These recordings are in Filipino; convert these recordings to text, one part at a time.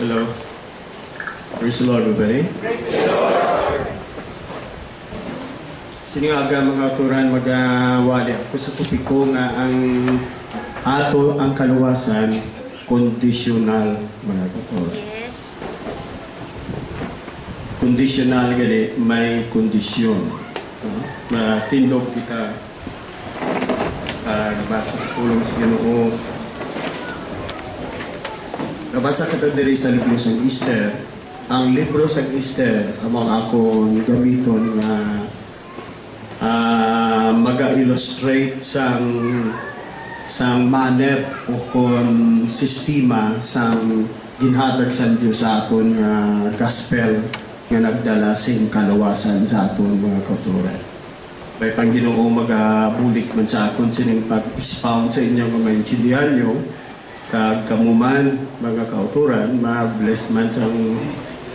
Hello. Praise the Lord, everybody. Sinigaga mga turan magawali ako sa topiko nga ang ato ang kaluwasan conditional mga katuran. Yes. Conditional gali may kondisyon. No? Matindog kita uh, nabasa sa tulong sa Ginoo. Nabasa kita diri sa libro sa Easter. Ang libro sa Easter among akong gamiton nga ah, maga-illustrate sang sang manner o kon sistema sang ginhatag sa Dios sa aton nga gospel nga nagdala sa kalawasan sa aton mga kauturan. May Panginoong magabulik man sa akon sining pag-expound sa inyong mga intindihan kag kamuman mga kauturan ma-bless man sa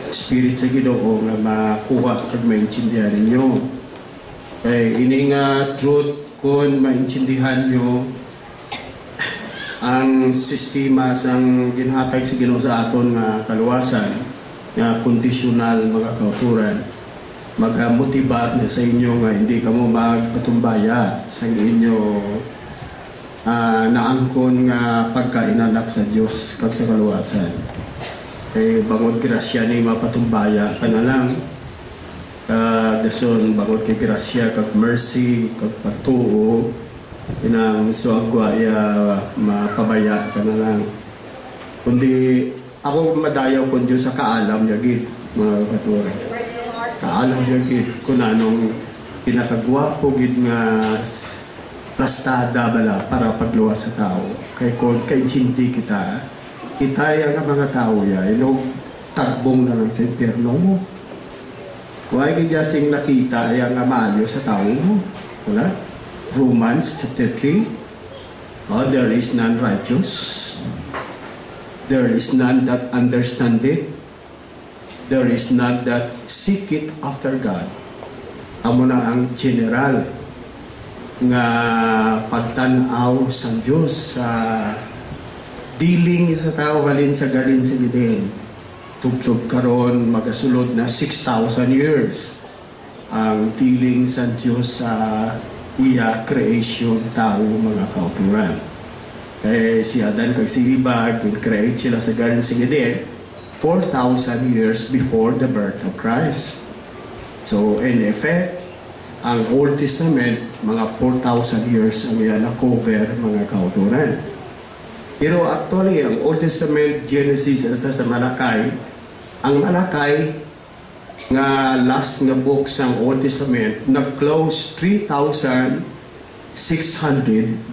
spirit sa Ginoo nga makuha kag maintindihan ninyo. Kay ini nga truth kung maintindihan nyo ang sistema sang ginhatag sa Ginoo sa aton nga kaluwasan nga kondisyonal mga kauturan magmotibat na sa inyo nga hindi kamo magpatumbaya sa inyo ah, naangkon nga pagkainanak sa Dios kag sa kaluwasan. Kay bangod grasya ni mapatumbaya ka na lang. Kag dason bangod kay grasya kag mercy kag patuo inang suagwaya mapabaya ka na lang. Kundi ako madayaw kun Diyos sa kaalam niya gid mga katura kaalam niya gid kung anong pinakagwapo gid nga plastada bala para pagluwas sa tao kay kung kay chinti kita itaya nga mga tao ya ilo tagbong na lang sa impyerno mo Huwag sing nakita ay ang amalyo sa tao mo. Wala? Romans chapter 3. Oh, there is none righteous. There is none that understand it. There is none that seek it after God. Amo na ang general nga pagtanaw sa Diyos sa dealing sa tao halin sa galin sa gidin tugtog karon magasulod na 6,000 years ang dealing sa Diyos sa iya creation tao mga kauturan. Kaya si Adan kag si Eva, create sila sa Garden sa Eden 4,000 years before the birth of Christ. So in effect, ang Old Testament, mga 4,000 years ang iya na-cover mga kauturan. Pero actually, ang Old Testament, Genesis, hasta sa Malakay, ang Malakay, nga last nga book sa Old Testament, nag-close 3,600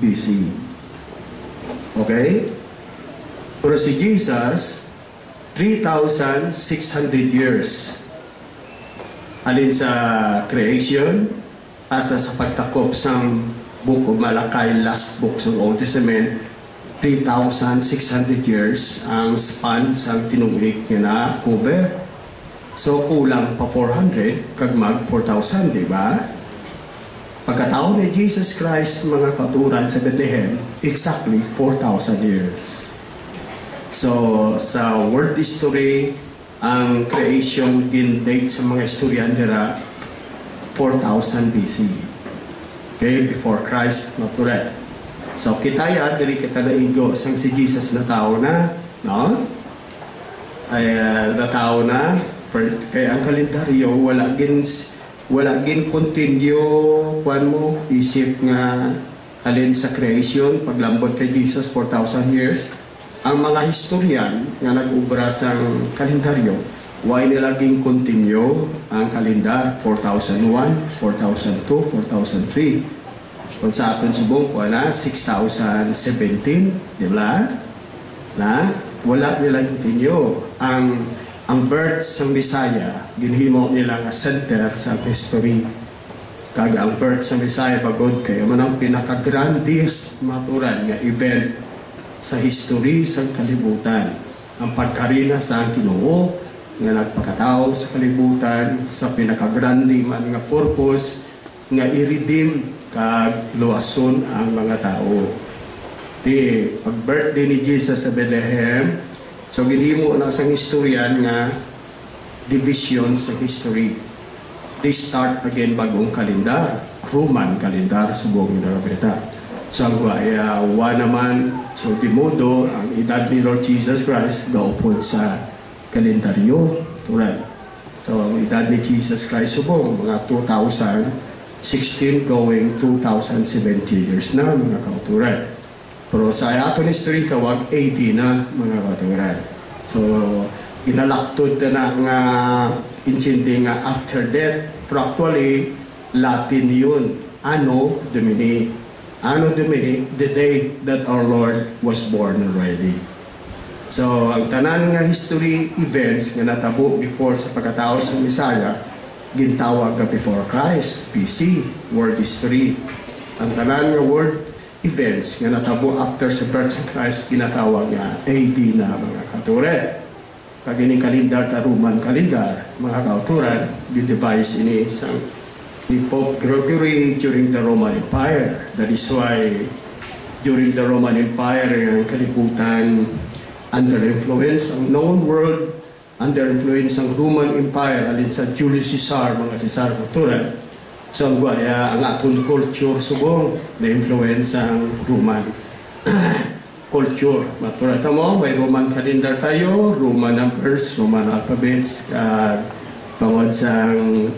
BC. Okay? Pero si Jesus, 3,600 years. Alin sa creation, asa sa pagtakop sa Book of Malakay, last book sa Old Testament, 3,600 years ang span sa tinuig nga na cover. So kulang pa 400 kag mag 4,000, di ba? Pagkatao ni Jesus Christ mga kauturan sa Bethlehem, exactly 4,000 years. So sa world history, ang creation in date sa mga historian dira 4,000 BC. Okay, before Christ, natural. So kita ya diri kita naigo sang si Jesus na tao na, no? Ay uh, na tao na for, kay ang kalendaryo wala gin wala gin continue kwan mo isip nga alin sa creation paglambot kay Jesus 4,000 years ang mga historian nga nag-ubra sa kalendaryo why nila gin continue ang kalendar? 4001 4002 4003 kung sa aton subong ko na 6,017, di ba? Na wala nila continue. Ang ang birth sa Messiah ginhimo nila nga center sa history. Kag ang birth sa Messiah pagod kay man ang pinaka-grandest maturan nga event sa history sa kalibutan. Ang pagkarina sa Ginoo nga nagpakatao sa kalibutan sa pinaka-grande man nga purpose nga i-redeem kag luwason ang mga tao. Di, pag birthday ni Jesus sa Bethlehem, So gihimo na sa historian nga division sa history. They start again bagong kalendar, Roman kalendar subong nagabita. So ang uh, naman, so di modo, ang edad ni Lord Jesus Christ gaupod sa kalendaryo. Tulad. So edad ni Jesus Christ subong, mga 2016 going 2070 years na mga kauturan. Pero sa aton history tawag 80 na mga kauturan. So ginalaktod na nga intindi nga after death. Pero actually, Latin yun. Ano Domini. Ano Domini, the day that our Lord was born already. So, ang tanan nga history events nga natabo before sa pagkatao sa Messiah, gintawag ka before Christ, BC, world history. Ang tanan nga world events nga natabo after sa birth of Christ, ginatawag nga AD na mga katuret. Pag ini kalendar ta Roman kalendar, mga kauturan, gin-devise ini sa ni Pope Gregory during the Roman Empire. That is why during the Roman Empire, ang kalibutan under influence ang known world under influence ang Roman Empire alin sa Julius Caesar mga Caesar kultura so ang guaya ang aton culture subong na influence ang Roman culture. Matura ta mo may Roman calendar tayo Roman numbers Roman alphabets uh, bangod sa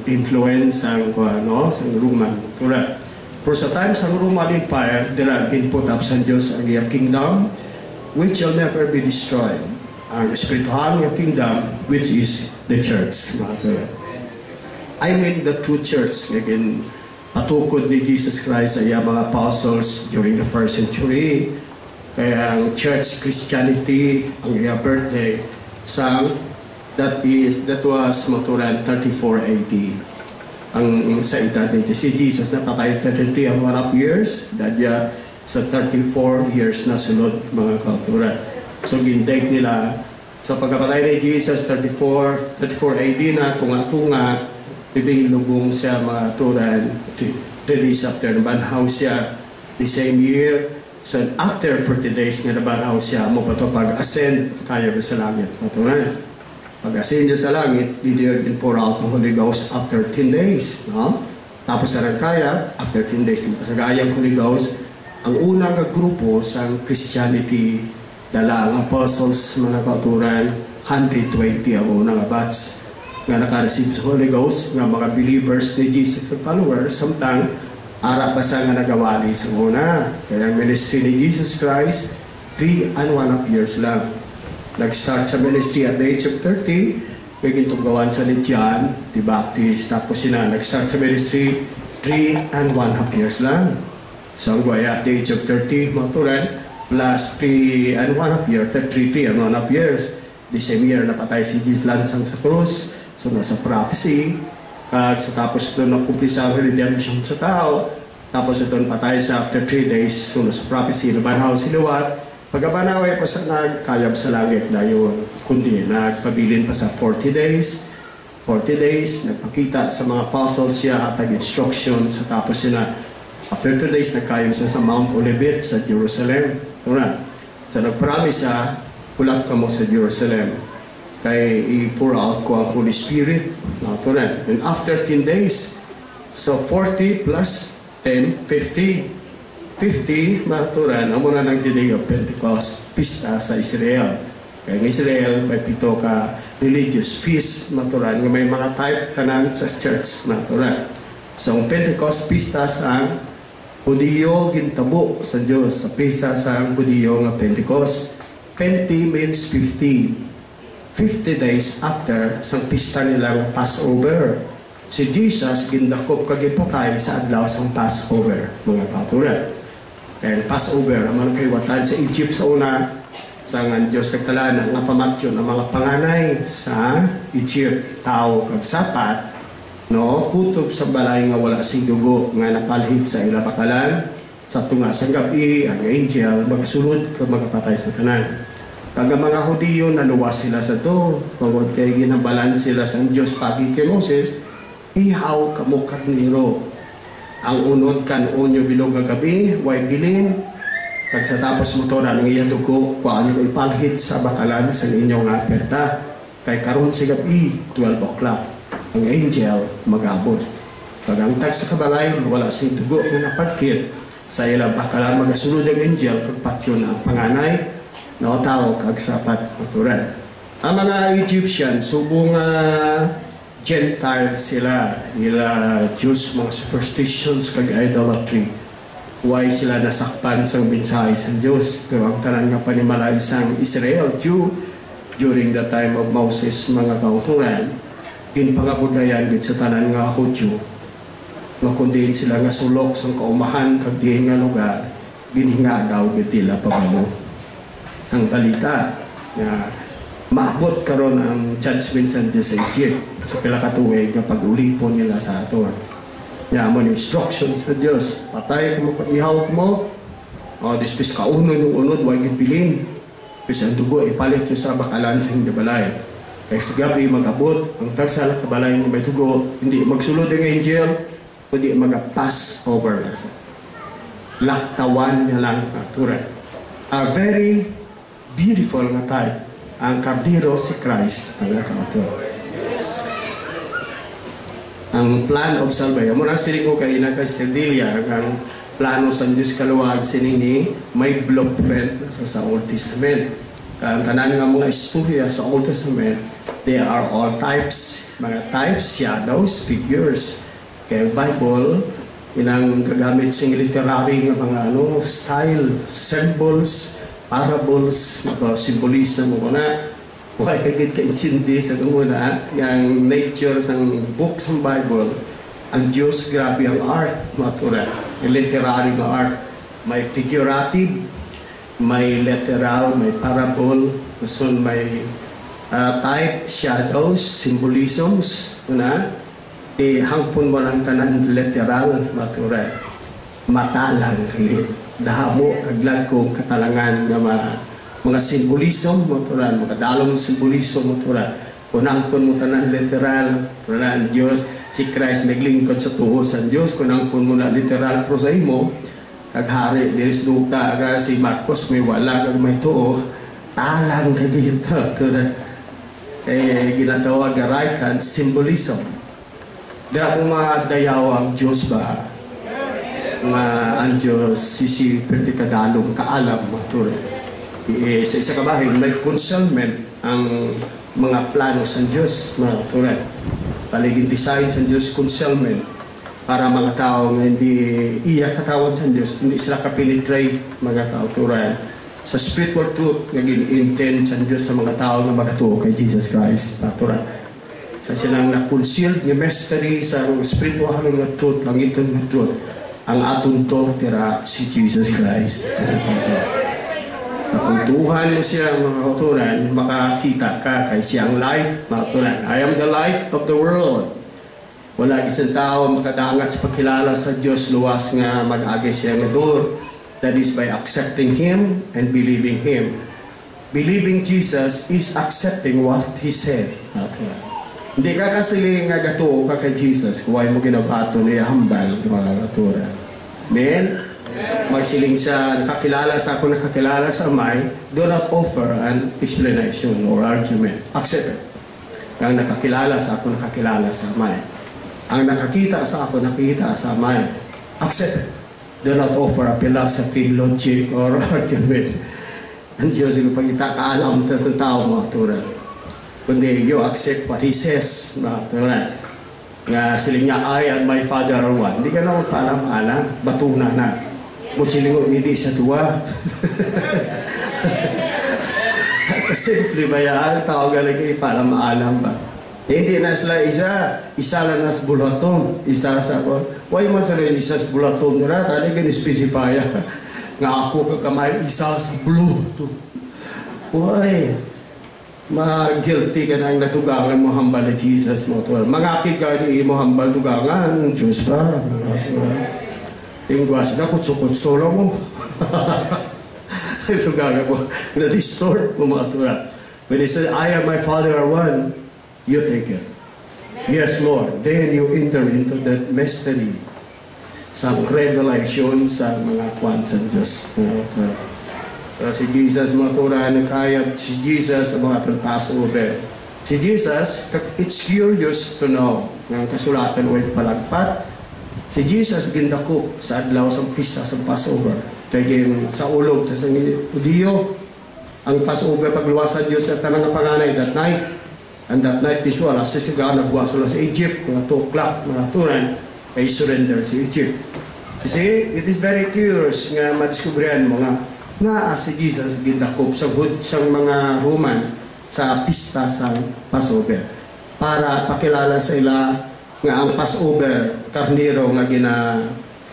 influence ang ano sa Roman kultura pero sa time sa Roman Empire dira ginput up sa Dios ang kingdom which shall never be destroyed. Ang spiritual kingdom, which is the church. I mean the true church. Again, patukod ni Jesus Christ iyang mga apostles during the first century. Kaya ang church Christianity, ang iyang birthday, sa that is that was maturan 34 AD ang sa edad ni si Jesus napakay 33 and one years dadya sa 34 years na sunod mga kauturan. So gintake nila sa pagkapatay ni Jesus 34 34 AD na tunga-tunga bibing lubong siya mga turan days after nabanhaw siya the same year so after 40 days nga nabanhaw siya mo pa to pag-ascend kaya sa langit matunan pag-ascend sa langit did you pour out ng Holy Ghost after 10 days no? tapos sa kaya after 10 days pasagayang Holy Ghost ang unang grupo sa Christianity dala ang apostles mga kauturan 120 ang unang batch nga naka-receive sa Holy Ghost nga mga believers ni Jesus and followers samtang ara pa sa nga nagawali sa una. Kaya ang ministry ni Jesus Christ 3 and 1 half years lang. Nag-start sa ministry at the age of 30 may gawan sa ni John the Baptist. Tapos sina nag-start sa ministry 3 and 1 half years lang So, ang guaya at the age of 30, mga turan, plus 3 and 1 half year, 33 and 1 half years. The same year, napatay si Jesus Lansang sa krus. So, nasa prophecy. At sa tapos doon nakumplisa ang redemption sa tao. Tapos doon patay sa after 3 days. So, nasa prophecy, nabanhaw si Luwat. Pagkabanaw ay pa sa nagkayab sa langit dahil kundi nagpabilin pa sa 40 days. 40 days, nagpakita sa mga apostles siya at nag-instruction sa tapos sila After two days, nagkayom siya sa Mount Olivet sa Jerusalem. Una, sa nag-promise siya, pulat ka mo sa Jerusalem. Kay i-pour out ko ang Holy Spirit. Natural. And after 10 days, so 40 plus 10, 50. 50, natural, ang muna ng Day of Pentecost, pista sa Israel. Kaya ng Israel, may pito ka religious feast, natural, nga may mga type tanan sa church, natural. So, ang Pentecost pistas ang Hudiyo gintabo sa Dios sa pisa sa Hudiyo nga Pentecost. Penti means 50. 50 days after sa pista nilang Passover. Si Jesus gindakop kagipatay sa adlaw sang Passover, mga katurat. Kaya Passover, naman kay watan sa Egypt sa una, sa nga Diyos nagtala ng pamatyon ang mga panganay sa Egypt, tao kag sapat, no kutob sa balay nga wala sing dugo nga napalhit sa ila bakalan sa tunga sa gabi ang angel magasulod ka magapatay sa tanan kag mga Hudiyo naluwas sila sa to. Tungod kay ginabalan sila sa Dios pagi kay Moses ihaw kamo karniro. Ang unod kan onyo bilog nga gabi way bilin. Kag sa tapos mo to na ng iyang dugo, nyo ipalhit sa bakalan sa inyong aperta. Kay karon sa gabi, 12 o'clock, ang angel magabot. Pag ang tag sa kabalay, wala sa dugo na napadkit, sa ilang bakalan magasunod ang angel kag patyon ang panganay na tao kag sapat maturan. Ang mga Egyptian, subong uh, Gentile sila, nila Jews, mga superstitions kag idolatry why sila nasakpan sa mensahe sa Diyos. Pero ang tanan nga panimalay sang Israel, Jew, during the time of Moses, mga kauturan, ginpangabudayan gid sa tanan nga Hudyo, nga kundi sila nga sulok sa kaumahan kag diin nga lugar, ginhingagaw gid tila. Sang balita nga maabot karon ang judgment sa Diyos sa Egypt sa nga pag-ulipon nila sa ato. Ya mo instruction sa Dios. Patay mo ihaw ko mo. O dispis ka uno yung unod wa gid pilin. Pis ang dugo ipalit sa bakalan sa hindi balay. Kay sa gabi magabot ang tagsala ka balay nga may dugo, hindi magsulod ang angel, kundi mag-pass over lang sa. Laktawan niya lang aturan. A very beautiful nga type ang kardiro si Christ ang nakamatura ang plan of salvation. Muna sili ko kay ina kay Sterdilia, ang plano sa Diyos kaluwag sinini, may blueprint sa, sa Old Testament. Kaya tanan nga mga istorya sa Old Testament, they are all types, mga types, shadows, figures. Kaya Bible, inang gagamit sing literary nga mga ano, style, symbols, parables, mga symbolism mo na Why kagit ka intindi sa una, yung nature sa book sa Bible, ang Diyos grabe ang art, matura. Yung literary nga art. May figurative, may literal, may parable, so may uh, type, shadows, symbolisms, na eh, hangpon mo lang tanan literal, matura. Matalang, dahamo, kaglag kong katalangan nga ma mga simbolism mo turan, mga dalong simbolism mo turan. Kunang pun mo tanan literal, turan Diyos, si Christ naglingkod sa tuho sa Diyos, kunang pun mo na literal pro sa kaghari, diris duta, aga si Marcos may wala, kag may tuo, talang ka dito, turan. Eh, ginatawag nga right hand symbolism. Dira kung madayaw ang Diyos ba, nga ang Diyos sisi pwede kadalong kaalam mo turan eh, sa isa kabahay, may concealment ang mga plano sa Diyos, mga tulad. Paligid design sa Diyos, concealment para mga tao nga hindi iya katawan sa Diyos, hindi sila kapilitrate mga kauturan sa spiritual truth nga intend sa Diyos sa mga tao nga magatuo kay Jesus Christ. Natural. Sa silang na-concealed nga mystery sa spiritual nga truth, lang ito nga truth, ang atong to tira si Jesus Christ. Nakuntuhan mo siya mga kauturan, makakita ka kay siyang light, mga kauturan. I am the light of the world. Wala isang tao makadangat sa pagkilala sa Diyos luwas nga mag-agi siya nga door. That is by accepting Him and believing Him. Believing Jesus is accepting what He said. Hindi ka kasi nga gato ka kay Jesus kung mo ginabato niya hambal, mga kauturan. Amen? magsiling sa nakakilala sa ako nakakilala sa amay, do not offer an explanation or argument. Accept it. Ang nakakilala sa ako nakakilala sa amay. Ang nakakita sa ako nakikita sa amay. Accept. Do not offer a philosophy, logic, or argument. Ang Diyos yung pagkita kaalam ta sa tao mga turan. Kundi you accept what He says mga turan. Nga siling niya, I and my Father are one. Hindi ka na magpaalam-alam, batuna na Musilingo hindi sa tuwa. Kasi bayaan, tao ka lagi para maalam ba. Hindi na sila isa, isa lang nas bulaton, isa sa ko. Why sa rin isa sa bulaton nila, tali ka ni-specify nga ako kakamay isa sa bulaton. Why? Ma-guilty ka na ang natugangan mo hambal ni Jesus mo. Mangakit ka ni mo hambal tugangan, Diyos pa. Mga Lingwas na kutso-kutso lang mo. Ito gaga mo. Na-distort mo mga turat. When he said, I and my Father are one, you take it. Yes, Lord. Then you enter into that mystery. sa revelation sa mga kwan sa Diyos. Uh, si Jesus mga tura nagkayat si Jesus ang mga Passover. Si Jesus, it's curious to know ng kasulatan o palagpat. Si Jesus gindako sa adlaw sa pista sa Passover. Kaya sa ulog sa Udiyo, ang Passover pagluwasan Diyos sa tanang panganay that night. And that night visual, as sisiga nagbuwa sila sa Egypt, mga 2 o'clock, mga turan, ay surrender sa Egypt. You see, it is very curious nga madiskubrihan mo nga nga si Jesus gindakop sa good sa mga Roman sa pista sa Passover. Para pakilala sa ila nga ang Passover karniro nga gina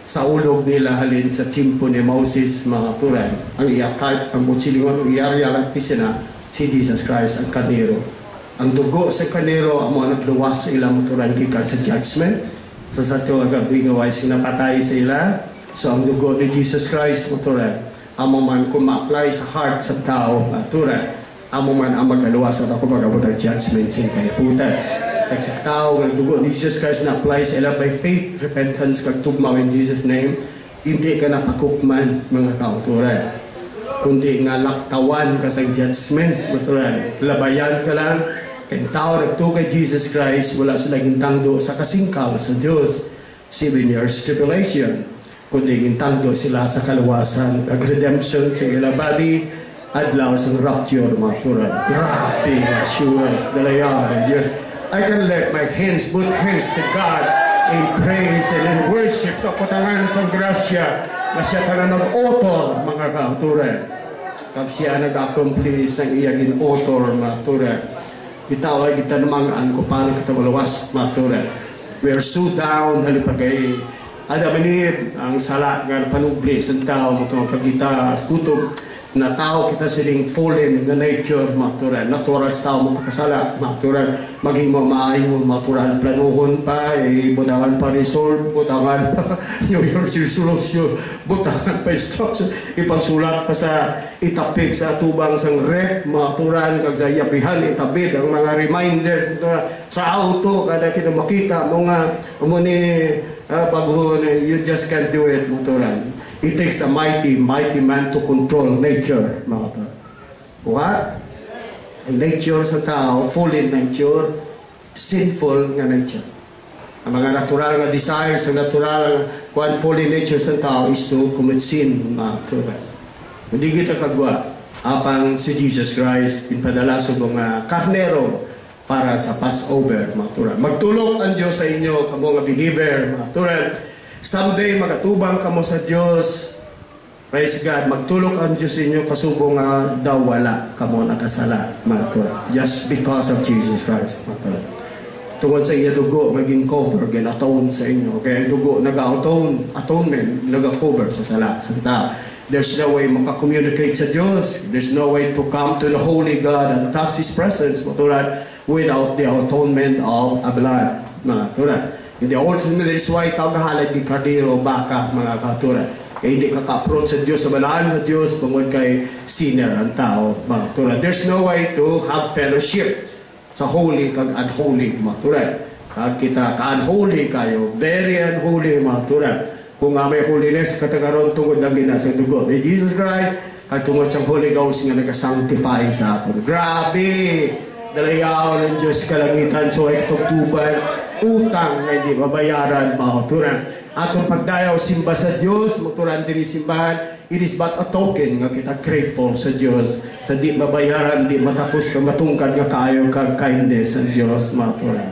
sa ulog nila halin sa timpo ni Moses mga turan ang iyakay ang butsilingon ang lang pisina si Jesus Christ ang karniro ang dugo sa karniro ang mga nagluwas sa ilang turan gikan sa judgment. Sa sa tuwa gabi nga way sinapatay sa ila. So ang dugo ni Jesus Christ mga turan amo man kung ma-apply sa heart sa tao atura amo man ang magaluwas at ako magabot ang judgment sa kaliputan kag sa tao nga dugo ni Jesus Christ na apply sa ila by faith repentance kag tugma in Jesus name hindi ka napakukman mga kauturan. Kundi nga laktawan ka sa judgment maturan labayan ka lang kay tao nagtugay Jesus Christ wala sila gintangdo sa kasingkaw sa Dios seven years tribulation. Kundi gintangdo sila sa kaluwasan kag redemption sa ila body adlaw sa rapture mga turan grabe assurance dalayaw ng Diyos. I can let my hands both hands to God in praise and in worship sa katangan sa grasya na siya tanan nag-author mga kauturan kag siya nag-accomplish ang iya gin-author mga turan bitaway kita namangaan ko paano kita malawas mga turan we are so down halipagay ada manib ang sala nga panubli sa tao mo itong kagita kutob na tao kita siling fallen na nature matural. Natural sa tao mo pagkasala matural. Maging mo maayo matural. Planuhon pa eh, butangan pa resort butangan pa New Year's resolution butangan pa instruction. Ipagsulat pa sa itapik sa tubang sang ref matural kag sa yapihan itabid ang mga reminders sa auto kada kita makita mo nga mo ni uh, bago you just can't do it motoran. It takes a mighty, mighty man to control nature, mga to. What? Ang nature sa tao, fallen nature, sinful nga nature. Ang mga natural nga desires, ang natural kung fallen nature sa tao is to commit sin, mga to. Hindi kita kagwa. Apang si Jesus Christ, pinpadala sa mga karnero, para sa Passover, mga turan. Magtulog ang Diyos sa inyo, kamo believer, mga turan. Someday, magatubang kamo sa Diyos. Praise God. Magtulog ang Diyos inyo, kasubo nga daw wala kamo nakasala, mga turan. Just because of Jesus Christ, mga turan. Tungod sa iya dugo, maging cover, gin-atone sa inyo. Kaya ang dugo, nag-atone, atonement, nag-cover sa sala, sa tao. There's no way makakommunicate sa Diyos. There's no way to come to the Holy God and touch His presence, mga turan without the atonement of a blood, mga katuran. In the Old Testament, that is why tawag kahalay di kardiro baka, mga katuran. Kaya hindi ka ka-approach sa Diyos, sa balaan ng Diyos, pangod kay sinner ang tao, mga katuran. There's no way to have fellowship sa holy kag unholy, mga katuran. Kag kita ka-unholy kayo, very unholy, mga katuran. Kung nga may holiness, katagaron tungod ng ginasa dugo ni Jesus Christ, kag tungod sa Holy Ghost nga nag-sanctify sa atin. Grabe! dalayaw ng Diyos kalangitan so ay katugtuban utang na hindi mabayaran mauturan atong pagdayaw simba sa Diyos muturan diri simbahan it is but a token nga kita grateful sa Diyos. Sa di mabayaran di matapos ka matungkad nga kayo kag kindness sa Diyos mauturan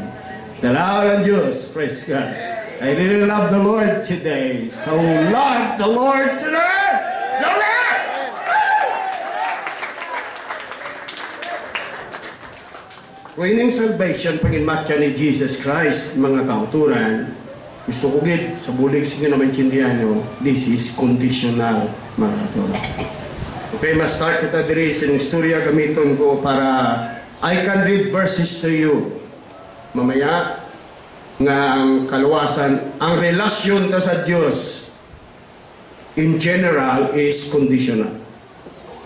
dalayaw ng Diyos. Praise God. I really love the Lord today. So love the Lord today Winning salvation, paginmatya ni Jesus Christ, mga kauturan, gusto ko gid sa bulig sige na maintindihan nyo, this is conditional, mga kauturan. Okay, ma-start kita diri sa istorya gamiton ko para I can read verses to you. Mamaya, nga ang kaluwasan, ang relasyon ta sa Dios in general is conditional.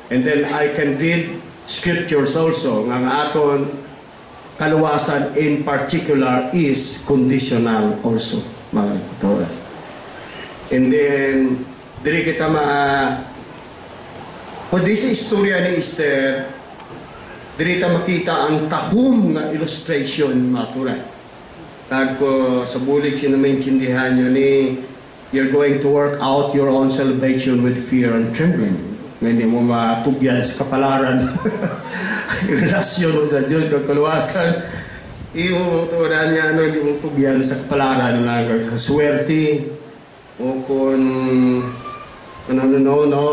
And then I can read scriptures also nga ang aton kaluwasan in particular is conditional also, mga kauturan. And then, dili kita ma... Kung di sa istorya ni Esther, dili ta makita ang tahom nga illustration matura. Kag ko sa bulig siya na maintindihan nyo ni you're going to work out your own salvation with fear and trembling. Nga hindi mo matugyan sa kapalaran. Relasyon mo sa Diyos kag kaluwasan. Iyo tuwanan niya ano, hindi mo tugyan sa kapalaran na sa swerte o kung ano no no no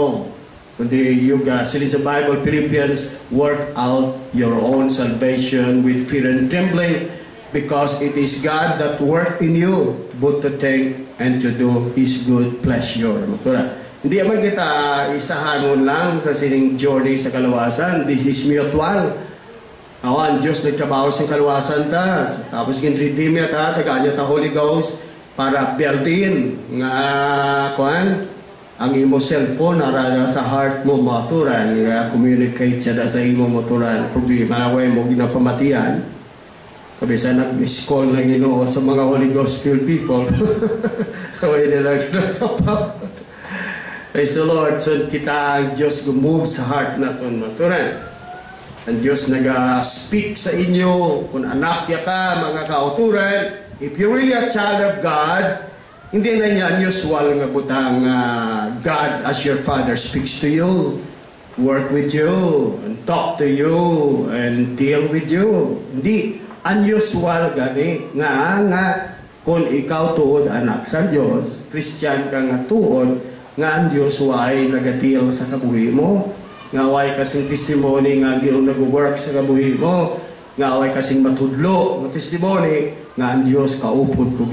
kundi yung uh, sila sa Bible Philippians work out your own salvation with fear and trembling because it is God that work in you both to think and to do His good pleasure. Matura. Hindi naman kita isahan mo lang sa sining journey sa kalawasan. This is mutual. Awan, Diyos nagtrabaho sa kalawasan ta. Tapos gin-redeem ta, tagaan niya ta Holy Ghost para buildin nga kuan ang imo cellphone nara sa heart mo maturan. Nga communicate sa sa imo maturan. Problema way mo ginapamatian. Sabi sa nag-miss call na ginoo sa mga Holy Ghost filled people way nila sa Praise the Lord. So kita Diyos gumove sa heart naton maturan. Ang Diyos naga-speak sa inyo kung anak ya ka, mga kauturan. If you're really a child of God, hindi na niya unusual nga butang uh, God as your Father speaks to you, work with you, and talk to you, and deal with you. Hindi unusual gani nga nga kung ikaw tuod anak sa Dios, Christian ka nga tuod, nga ang Diyos way nagadeal sa kabuhi mo. Nga way kasing testimony nga Ginoo nag-work sa kabuhi mo. Nga way kasing matudlo nga testimony nga ang Diyos kaupod ko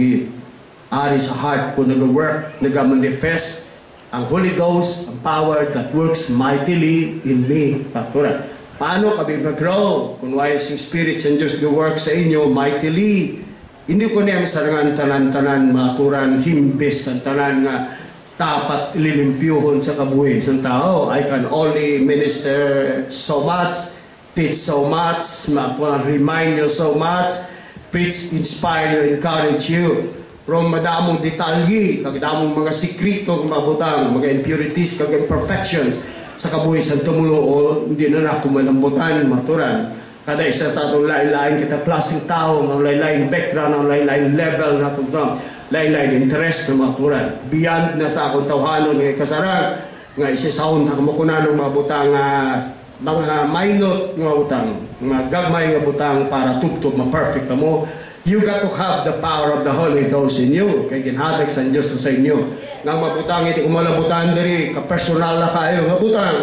ari sa heart ko nag-work, nag-manifest ang Holy Ghost, ang power that works mightily in me. Paktura. Paano kami mag-grow? Kung why sing Spirit and Diyos go-work sa inyo mightily. Hindi ko niyang sarangan tanan-tanan maturan himbis ang tanan nga dapat lilimpyuhon sa kabuhi sa tao. I can only minister so much, teach so much, remind you so much, preach, inspire you, encourage you from madamong detalye, kagdamong mga sikrito ng mabutang, mga impurities, kag imperfections sa kabuhi sa tumulo hindi na na kumalambutan, maturan. Kada isa sa atong lain-lain kita klaseng tao, ng lain-lain background, ng lain-lain level na itong lain-lain interest na maturan. Beyond na sa akong tawhanon ng kasarang, nga isisaon na kumukunan ng mga butang uh, mga minot nga butang, mga gagmay nga butang para tuptop ma-perfect na mo You got to have the power of the Holy Ghost in you. Kay ginhatag sa Diyos sa inyo. Nga mabutang, iti kumalabutan diri, ka-personal na kayo nga butang.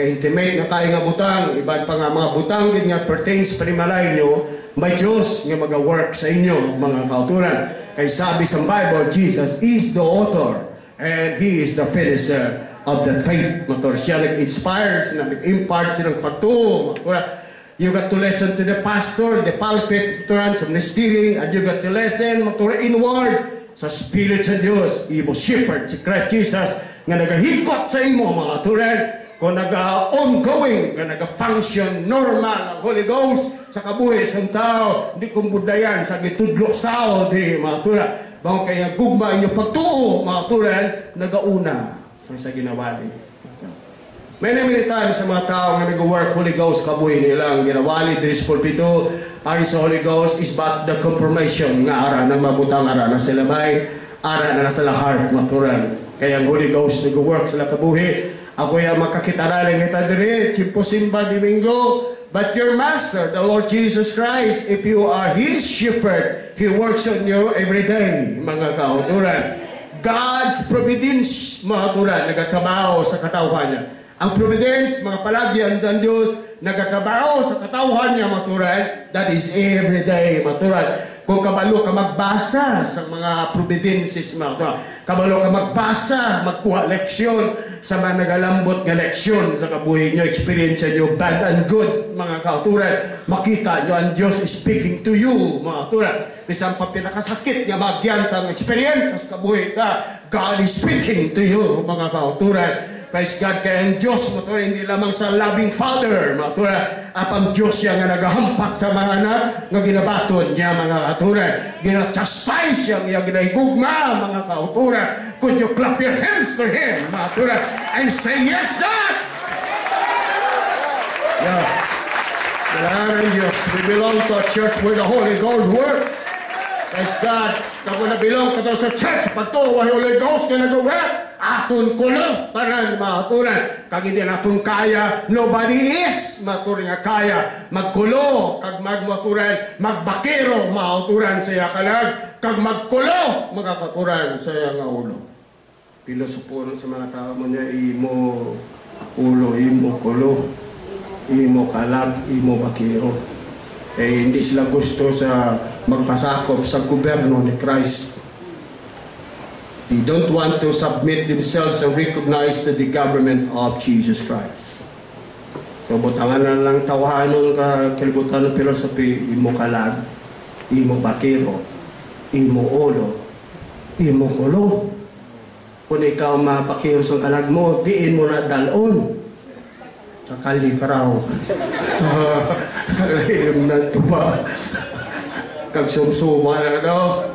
Kay intimate na kayo nga butang. Iban pa nga mga butang din nga pertains panimalay nyo, may Diyos nga mag-work sa inyo, mga kauturan. Kay sabi sa Bible, Jesus is the author and He is the finisher of the faith. Mator siya nag-inspire, nag-impart siya ng patulo. Mator, You got to listen to the pastor, the pulpit, turan sa ministry, and you got to listen, matura inward sa Spirit sa Diyos, imo shepherd, si Christ Jesus, nga nagahikot sa imo, mga turan, kung naga-ongoing, nga naga-function normal ang Holy Ghost sa kabuhi sa tao, hindi kong budayan sa gitudlo sao, di mga turan. Bang kaya gugma inyo pagtuo, mga turan, nagauna sa sa ginawa niyo. Many, many times sa mga tao nga nag-work Holy Ghost, kabuhi nilang ginawali, diris pulpito, pari sa Holy Ghost is but the confirmation nga ara ng mabutang ara na sila may ara na nasa heart matural. Kaya ang Holy Ghost nag-work sila kabuhi. Ako yung makakita lang ita dire, Chimpo Simba Domingo, But your master, the Lord Jesus Christ, if you are His shepherd, He works on you every day, mga kauturan. God's providence, mga turan, nagkatrabaho sa katawhan niya. Ang providence, mga palagyan sa Diyos, nagkakabaho sa katauhan niya matural, that is every day matural. Kung kabalo ka magbasa sa mga providences mo, kabalo ka magbasa, magkuha leksyon sa mga nagalambot nga leksyon sa kabuhi nyo, experience nyo, bad and good, mga kauturan. Makita nyo ang Diyos speaking to you, mga kauturan. Bisan pa pinakasakit nga magyantang experience sa kabuhi ka, God is speaking to you, mga kauturan Praise God kay ang Diyos matura hindi lamang sa loving Father matura eh, apang Diyos siya nga nagahampak sa mga anak nga ginabaton niya mga katuran ginachastise siya nga ginahigugma mga kauturan could you clap your hands for Him matura and say yes God! Yeah. Salamat Diyos. We belong to a church where the Holy Ghost works Praise God. Kamo na bilong kato sa church, pagtuwa yung Holy Ghost na nagawa, aton kulo para maturan. Kag hindi naton kaya, nobody is maturan nga kaya. Magkulo, kag magmaturan, magbakero, mauturan sa iya kalag, kag magkulo, magkakaturan sa iya nga ulo. Pilosopon sa mga tao mo niya, imo ulo, imo kulo, imo kalag, imo bakero eh hindi sila gusto sa magpasakop sa gobyerno ni Christ. They don't want to submit themselves and recognize to the government of Jesus Christ. So, butangan na lang tawahanon ka kalibutan ng philosophy, imo kalag, imo bakiro, imo ulo, imo kulo. Kung ikaw mapakiro sa kalag mo, diin mo na dalon sa kali karaw. Alayom na tuba. Kag sumsuma na no.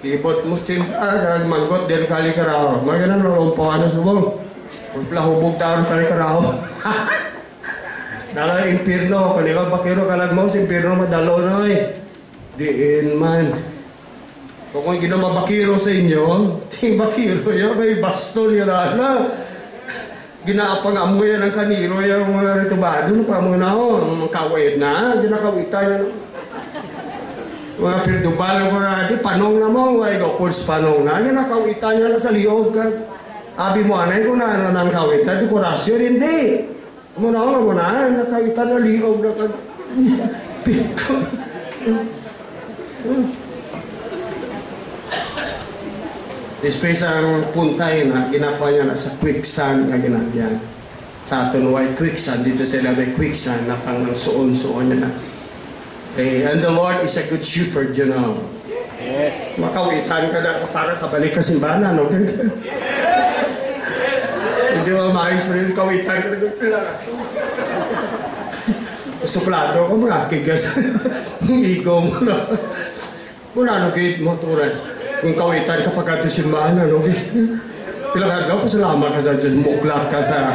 Ibot mo sin ah, manggot din kali karaw. Magana na rumpo ano subong. Usla hubog taon kali karaw. Nala impirno, kung ikaw bakiro kalag mo, sa impirno madalo na eh. Diin man. Kung kung ginawa bakiro sa inyo, ting bakiro yun, may baston yun na ginaapang amoy yan ng kaniro yung mga ritubado no pa mo na ho ang kawait na ginakawita yan mga pirdubal mga di panong na mo ay go puls panong na. Ginakawita niya na sa liog ka abi mo anay ko na nang kawit na dekorasyon hindi mo na ho mo na nakawita na liog na ka piko. Después ang puntay na ginawa niya na sa quicksand na ginagyan. Sa aton way quicksand, dito sila may quicksand na pang suon-suon niya na. Eh, and the Lord is a good shepherd, you know. Yes. Makawitan ka na para kabalik ka simbahan, no? Hindi mo maayos rin kawitan ka na. Suplado ko mga kigas. Ego mo na. Kung ano gate mo, turan kung kawitan ka pagkat simbahan, ano, pila ka daw, pasalamat ka sa Diyos, muklat ka sa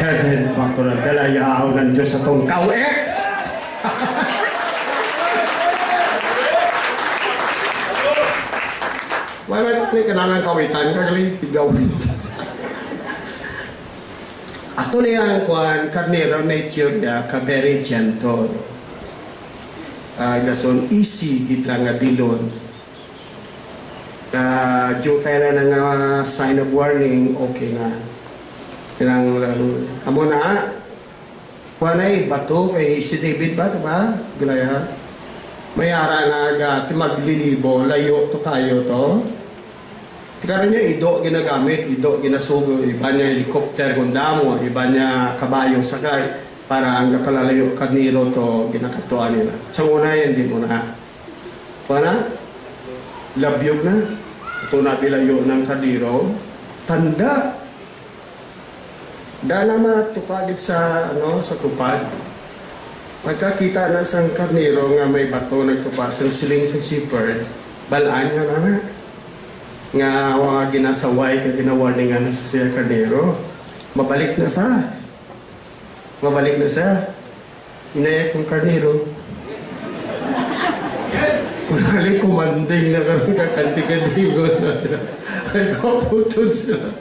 heaven, pakura, dalayaw ng Diyos sa tong kawit. Wala na kailangan kawitan ka, kali gawin. Ato na yung kuhan, karnero nature niya, ka very gentle. Uh, gason easy kita nga dilon uh, due kaya na nga sign of warning, okay na. Kailang lang, amo na, Wanay, bato, kay si David ba, diba? Gilaya. May ara na aga, maglilibo, layo to kayo to. Tikaran niya, ido ginagamit, ido ginasugo, iba niya helicopter kung damo, iba niya kabayo sakay, para ang kalalayo kaniro to ginakatuan nila. Sa una yan, di mo na. Wana, labyog na. Ito na bilayo ng kadiro. Tanda. Dala matupagit sa ano sa tupad. Pagkakita na sa karniro nga may bato nagtupad sa siling sa shepherd, balaan nga na na. Nga wa ginasaway ka ginawarning nga sa siya karniro. Mabalik na sa. Mabalik na sa. Inaya kong karniro. Kunali kumanding na karoon ka kanti-kantigo na. Ay, kaputod sila.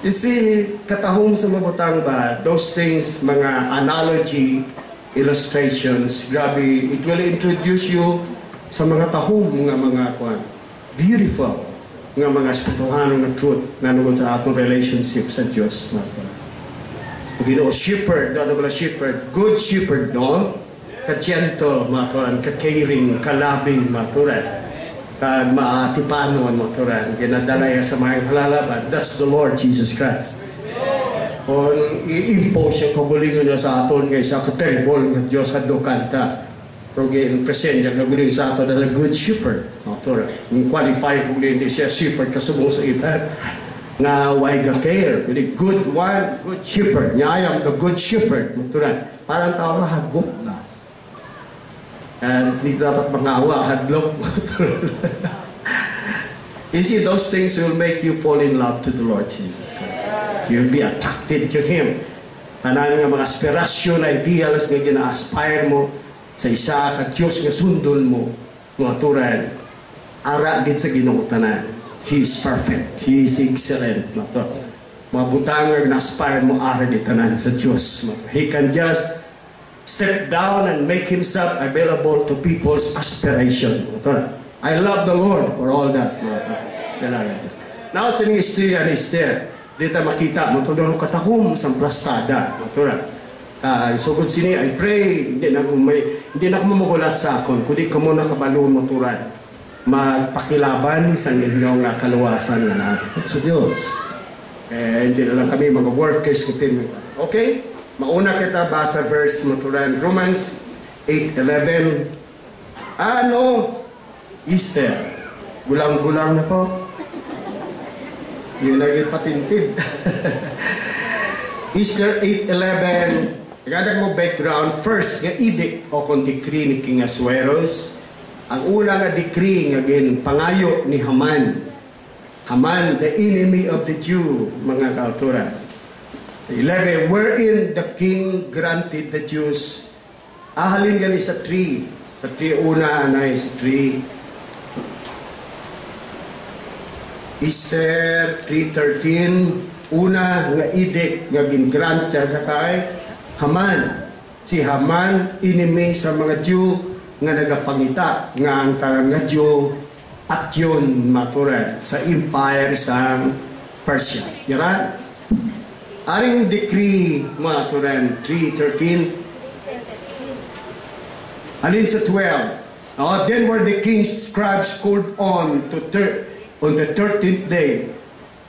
You see, katahong sa mabutang ba, those things, mga analogy, illustrations, grabe, it will introduce you sa mga tahong nga mga kwan. Beautiful nga mga espirituhano nga truth na nungod sa atong relationship sa Diyos. Ginoo, shepherd, ano ba shepherd? Good shepherd, no? ka-gentle, maturan, ka-caring, kalabing, maturan, kag maatipanon, maturan, ginadala sa mga halalaban. That's the Lord Jesus Christ. Kung i-impose siya kagulingan niya sa aton ngay sa kateribol ng Diyos at dokanta. Pero present niya kagulingan sa aton as a good shepherd. Maturan. Yung qualify kagulingan niya siya shepherd kasubong sa iba. nga way ga care? Kundi good one good shepherd nya I am the good shepherd muturan parang tao na hagok na. And di dapat mangawa hadlok. You see those things will make you fall in love to the Lord Jesus Christ. You'll be attracted to Him. Tanan nga mga aspirasyon ideals nga gina-aspire mo sa isa ka Diyos nga sundon mo mga turan ara gid sa Ginoo tanan he is perfect he is excellent mga to mga butang nga na-aspire mo ara gid tanan sa Diyos he can just step down and make himself available to people's aspiration turan I love the Lord for all that Diyos. Now, sa mga istorya ni Esther, dito makita mo ito doon katahom sa plastada. Matura. Uh, so good sini, I pray, hindi na ako may, hindi na ako mamugulat sa akon, kundi ka mo nakabalo mo turan. Magpakilaban sa inyong uh, kaluwasan na natin sa Diyos. Eh, hindi na lang kami mga workers kitin. Okay? Mauna kita basa verse mo turan. Romans 8.11 Ano? Easter. Gulang-gulang na po. Yun lagi patintid. Easter 8.11 Gadag mo background first nga edict o kung decree ni King Asueros ang una nga decree nga gin pangayo ni Haman. Haman the enemy of the Jew mga kautura 11 wherein the king granted the Jews ahalin gali sa tree sa tree una anay sa tree Easter 3.13 Una nga edict nga gingrant siya sa kay Haman. Si Haman inimi sa mga Jew nga nagapangita nga ang tarang nga Jew at yun maturan sa empire sa Persia. Yaran? Aring decree maturan 3.13 Alin sa 12 Oh, then were the king's scribes called on to ter- on the 13th day.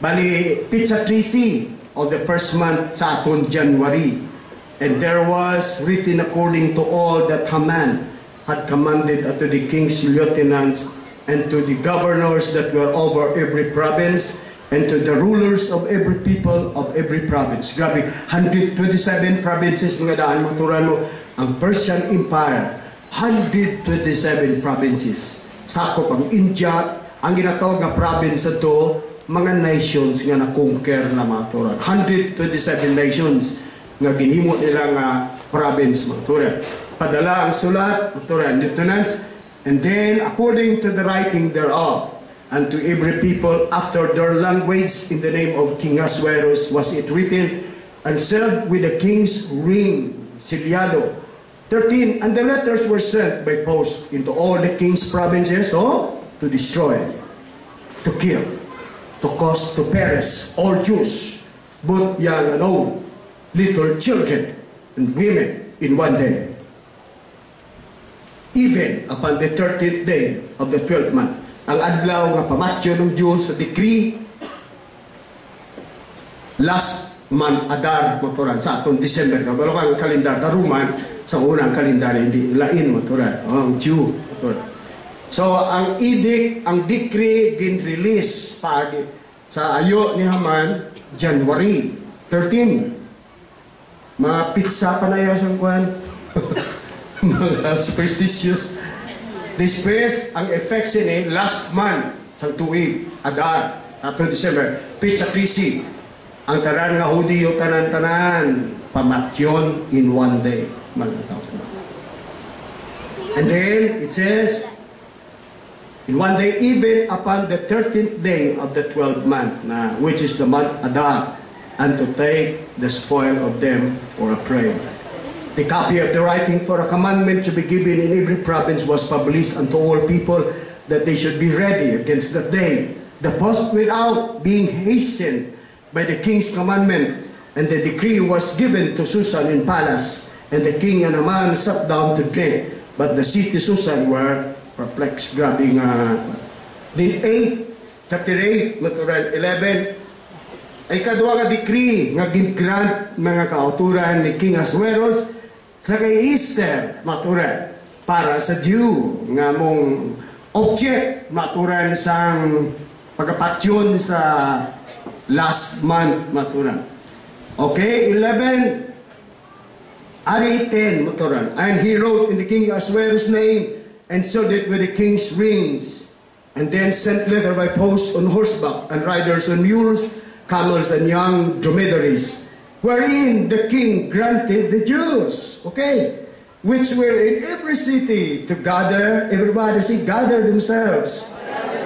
Bali, pizza trisi of the first month sa aton January. And there was written according to all that Haman had commanded unto the king's lieutenants and to the governors that were over every province and to the rulers of every people of every province. Grabe, 127 provinces mga daan mo turan mo ang Persian Empire. 127 provinces. Sakop ang India, ang ginatawag nga province ito, mga nations nga na-conquer na mga turan. 127 nations nga ginhimo nila nga province mga turan. Padala ang sulat, mga turan, lieutenants, and then according to the writing thereof, and to every people after their language in the name of King Asuerus was it written, and sealed with the king's ring, Siliado. 13, and the letters were sent by post into all the king's provinces, oh, to destroy, to kill, to cause to perish all Jews, both young and old, little children and women in one day. Even upon the 13th day of the 12th month, ang adlaw nga pamatyo ng Jews sa decree last month Adar maturan sa atong December ka balo kang kalendar da Roman sa unang kalendar hindi lain maturan oh, ang Jew maturan So, ang edict, ang decree, gin-release paagi sa ayo ni Haman, January 13. Mga pizza pa na yasang kwan. mga superstitious. This phase, ang effects ini last month, sa tuig, Adar, after December, pizza trisi. Ang tanan nga Hudiyo tanan-tanan, pamatyon in one day. Mga And then, it says, In one day, even upon the 13th day of the 12th month, na, which is the month Adar, and to take the spoil of them for a prey. The copy of the writing for a commandment to be given in every province was published unto all people that they should be ready against that day. The post without being hastened by the king's commandment, and the decree was given to Susan in palace, and the king and Haman sat down to drink, but the city Susan were perplexed. Grabe nga. Then uh, 8, chapter 8, natural 11, ay kadwa nga decree nga gin-grant mga kauturan ni King Asueros sa kay Easter maturan para sa Jew nga mong object maturan sang pagapatyon sa last month maturan. Okay, 11. Ari 10 maturan. And he wrote in the king Ahasuerus' name and sealed it with the king's rings. And then sent letter by post on horseback and riders on mules, camels and young dromedaries, wherein the king granted the Jews, okay, which were in every city to gather, everybody see, gather themselves.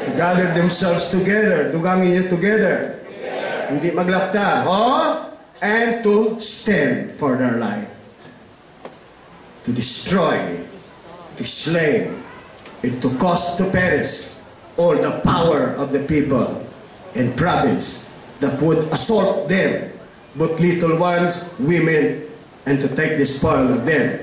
To gather themselves together. Dugangin niyo together. Hindi maglapta. Oh? And to stand for their life. To destroy, to slay, and to cause to perish all the power of the people and province that would assault them, both little ones, women, and to take the spoil of them.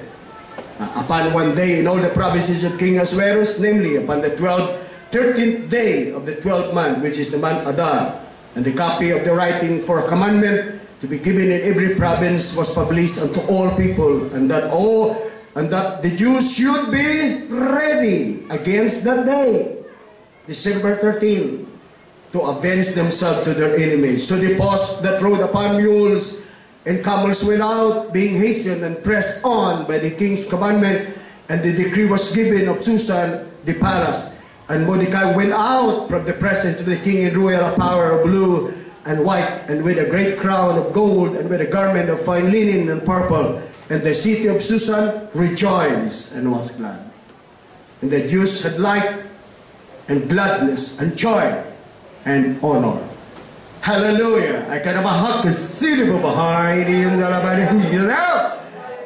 Uh, upon one day in all the provinces of King Ahasuerus, namely upon the 12th, 13th day of the 12th month, which is the month Adar, and the copy of the writing for a commandment to be given in every province was published unto all people, and that all and that the Jews should be ready against that day, December 13, to avenge themselves to their enemies. So they post that rode upon mules and camels went out, being hastened and pressed on by the king's commandment, and the decree was given of Susan the palace. And Mordecai went out from the presence of the king in royal power of blue and white, and with a great crown of gold, and with a garment of fine linen and purple. And the city of Susan rejoiced and was glad. And the Jews had light and gladness and joy and honor. Hallelujah! Ay ka na mahal ka sino ba bahay ni yung dalaman ni Hila?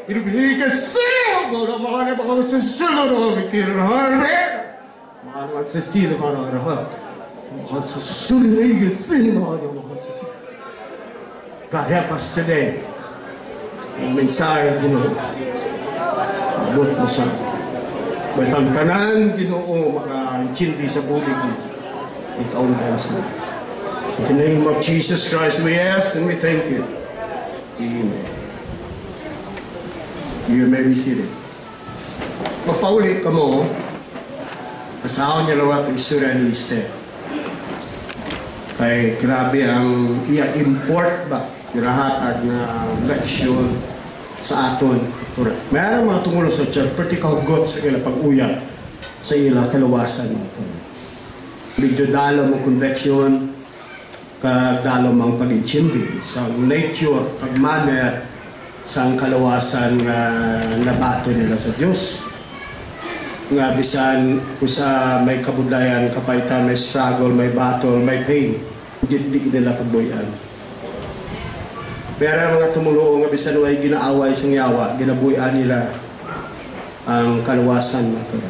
Pinipili ka sino ko na mga na mga masasino na mga kitirahan. Mga na magsasino ka na arahan. Mga susunod na yung sino mga mga masasino. God help us today. Ang mensahe, Ginoo. Abot mo sa Batang kanan, Ginoo, maka-intindi sa bulig mo. Ikaw na sa In the name of Jesus Christ, we ask and we thank you. Amen. You may be seated. Magpauli ka mo, kasama niya lawa ito isura ni Esther. Kay grabe ang iya-import ba, kirahatag na leksyon sa aton. Mayroon mga tumulo sa church, pati kahugot sa ila pag-uya sa ila kalawasan. Medyo dalo mo convection, kadalo mang pag-intindi sa nature, kag manner sa kalawasan nga nabato nila sa Dios nga bisan usa may kabudayan kapaitan may struggle may battle may pain di, di nila pagbuyan. Pero ang mga tumuluo nga bisan way ginaaway sa yawa ginabuyan nila ang kaluwasan mga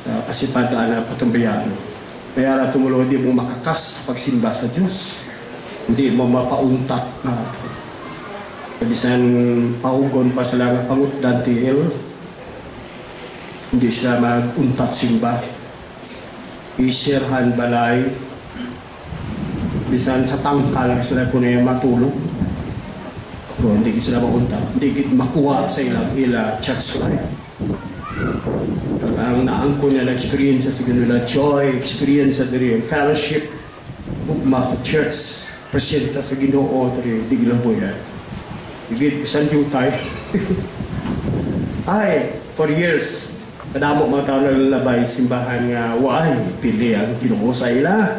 sa kasipadaan na patumbayaan kaya tumulo di mo makakas pagsimba sa Diyos. Hindi mo mapauntat na. Bisan pahugon pa sila nga pangutdan tiil hindi sila maguntat simba. Isirhan balay. Bisan sa tangkal sila kung na matulog. Pero hindi sila maguntat hindi makuha sa ilang ila church life ang naangko nila experience sa nila joy experience sa diri fellowship ugma sa church presensya sa Ginoo diri diglang buyan Igit, bisan jutay. Ay, for years, kadamo mga tao nalalabay simbahan nga, why, pili ang ginoo sa ila.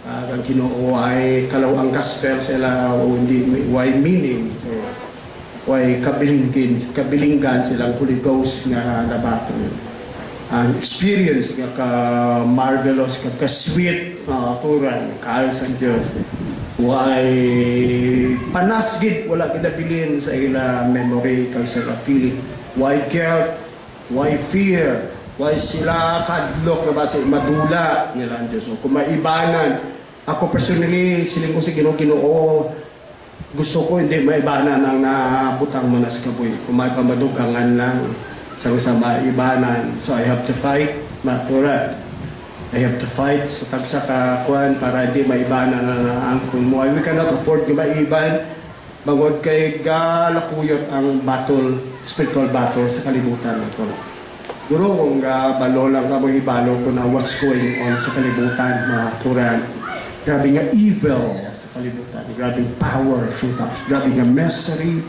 Uh, ang ginoo ay kalaw ang gospel sa ila, o hindi, why meaning. So, why kabilingkin, kabilinggan silang Holy Ghost nga nabato. Ang experience nga ka marvelous, ka, ka sweet, uh, turan, kaal sa Diyos. Why panasgid wala kinabilin sa ila memory kag sa feeling. Why guilt? Why fear? Why sila kadlok na ba si madula? Nila ang Diyos. So, kung maibanan ako personally siling ko si Ginoo Ginoo gusto ko hindi maibanan ang nabutang mo na sa kaboy kung may pamadugangan lang sa sa maibanan so I have to fight maturat I have to fight sa tagsa ka kuan para di maibanan na na angkol mo. We cannot afford di maiban. Bangod kay galapuyot ang battle, spiritual battle sa kalibutan nato. Guro kung uh, balo lang ka mo ibalo ko na what's going on sa kalibutan, mga turan. Grabe nga evil sa kalibutan. Grabe power sa taas. Grabe nga misery.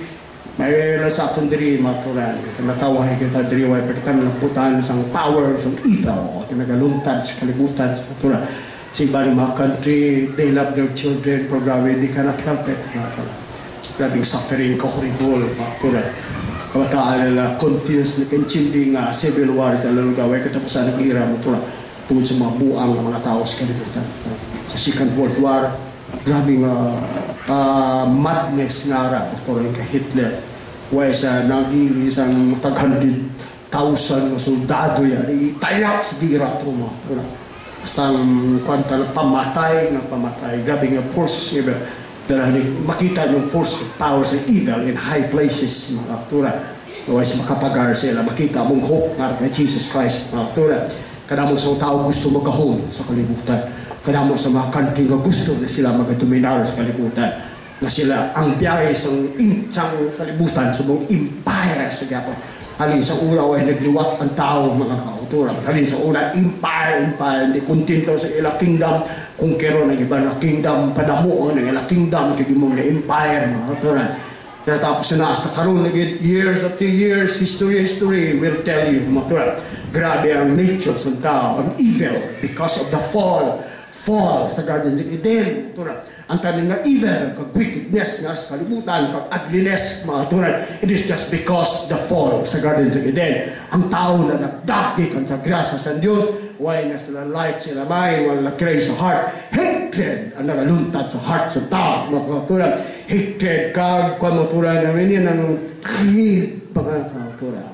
May sa atong diri maturan. Natawahay kita diri way pagkitan ng putan sa power sa evil. Kinagaluntad sa kalibutan sa maturan. Sa iba mga country, they love their children, grabe, di ka help it. Grabing suffering ko horrible, maturan. Kabataan nila confused na kintindi nga civil war sa lalo gaway katapusan ng ira maturan tungkol sa mga buang ng mga tao sa kalibutan. Sa Second World War, grabe nga uh, madness ra ito rin ka Hitler. Way sa nagili isang tag-hundred thousand soldado yan itayak sa gira ito mo basta ang kwanta na pamatay na pamatay. Grabe nga forces evil dahil makita yung force of powers of evil in high places mga way sa makapagar sila makita mong hope nga kay Jesus Christ mga aktura kada mo sa tao gusto magahon sa kalibutan Kadamo sa mga country nga gusto na sila magatuminar sa kalibutan na sila ang biyahe sa insang kalibutan sa buong empire sa Japon. Halin sa una ay nagliwat ang tao mga kauturan. Halin sa una, empire, empire, hindi kontento sa ila kingdom, kung kero ng iba na kingdom, padamuon ng ila kingdom, kagimong na empire mga kauturan. Kaya tapos na hasta karoon nagit years after years, history, history will tell you, mga kauturan, grabe ang nature sa tao, ang evil because of the fall fall sa Garden of Eden. Tulad, ang tanin nga evil, kag wickedness nga sa kalimutan, kag ugliness, mga tulad, it is just because the fall sa Garden of Eden. Ang tao na nagdagi kan sa grasa sa Diyos, why na sila light sila mind, wala crave sa heart. Hatred ang nagaluntad sa heart sa tao, mga tulad. Hatred, kag, kung mga tulad namin yan, ang creed, mga tulad.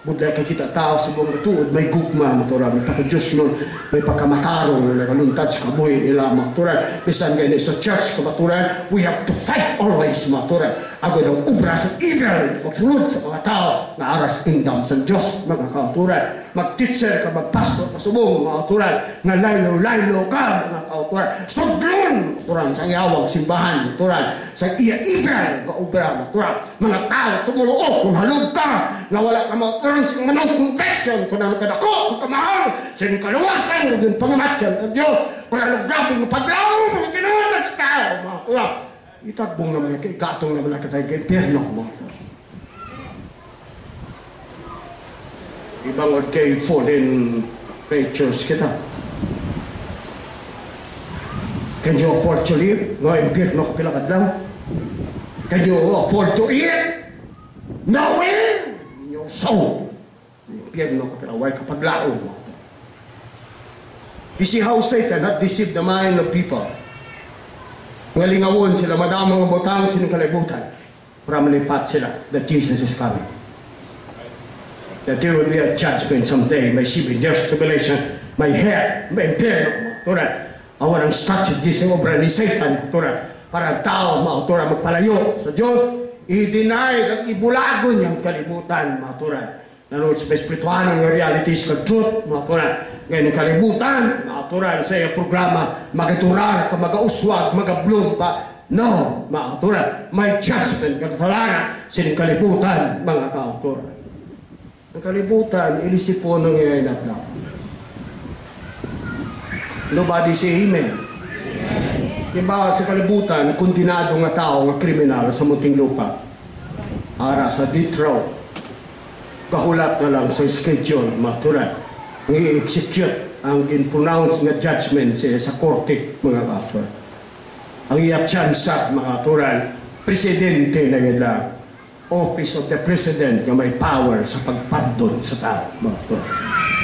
Budlay ka kita tao sa buong tuod, may gugma matura, may paka-Diyos nun, may pagkamatarong na kaluntad sa kabuhi nila matura. Bisan ganyan sa church ka matura, we have to fight always matura. Ako ng ubra sa evil, magsunod sa mga tao na aras kingdom sa Diyos, mga kauturan. Mag-teacher ka, mag-pastor ka subong, mga kauturan, na laylo-laylo ka, mga kauturan. Sudlon, kauturan, sa iyawang simbahan, kauturan, sa iya evil, kaubra, kauturan. Mga tao, tumuloo, kung halog ka, na wala ka mga sa manong confession, kung ano kadako, kung kamahal, inyong kaluwasan, yung pangamatyan ng Diyos, kung ano grabe ng paglaw, mga kinuha sa tao, mga kauturan. Itagbong naman kay gatong naman kay Pierno mo. Ibang od kay fallen creatures kita. Can you afford to live? No, impierno ko pila kadlaw. Can you afford to eat? No way! Soul. Impierno ko pila, way kapag laon. You see how Satan had deceived the mind of people. Ngalingawon sila, madamang mga butang silang kalibutan para malipat sila that Jesus is coming. That there will be a judgment someday. May severe tribulation, may hair, may impero. Tura, awan ang strategy sa obra ni Satan. Tura, para ang tao, mga tura, magpalayo sa Diyos, i-deny at ibulagon yung kalibutan, mga tura. Nanood sa espiritual ng realities sa truth, mga tura. Ngayon, kalibutan, mga tura, sa iyong programa, magaturar ka, magauswag, magablom pa. No, mga tura, may judgment, katalaga, sining kalibutan, mga kautura. Ang kalibutan, ilisip po nangyayari na na. Nobody say amen. Diba sa kalibutan, kundinado nga tao nga kriminal sa muting lupa. Ara sa death row. Kahulat na lang sa schedule, maturan. Ang i-execute ang in-pronounce nga judgment sa, sa korte, mga kapwa. Ang iyatsansa, mga turan, presidente na lang. Office of the President nga may power sa pagpardon sa tao, mga turan.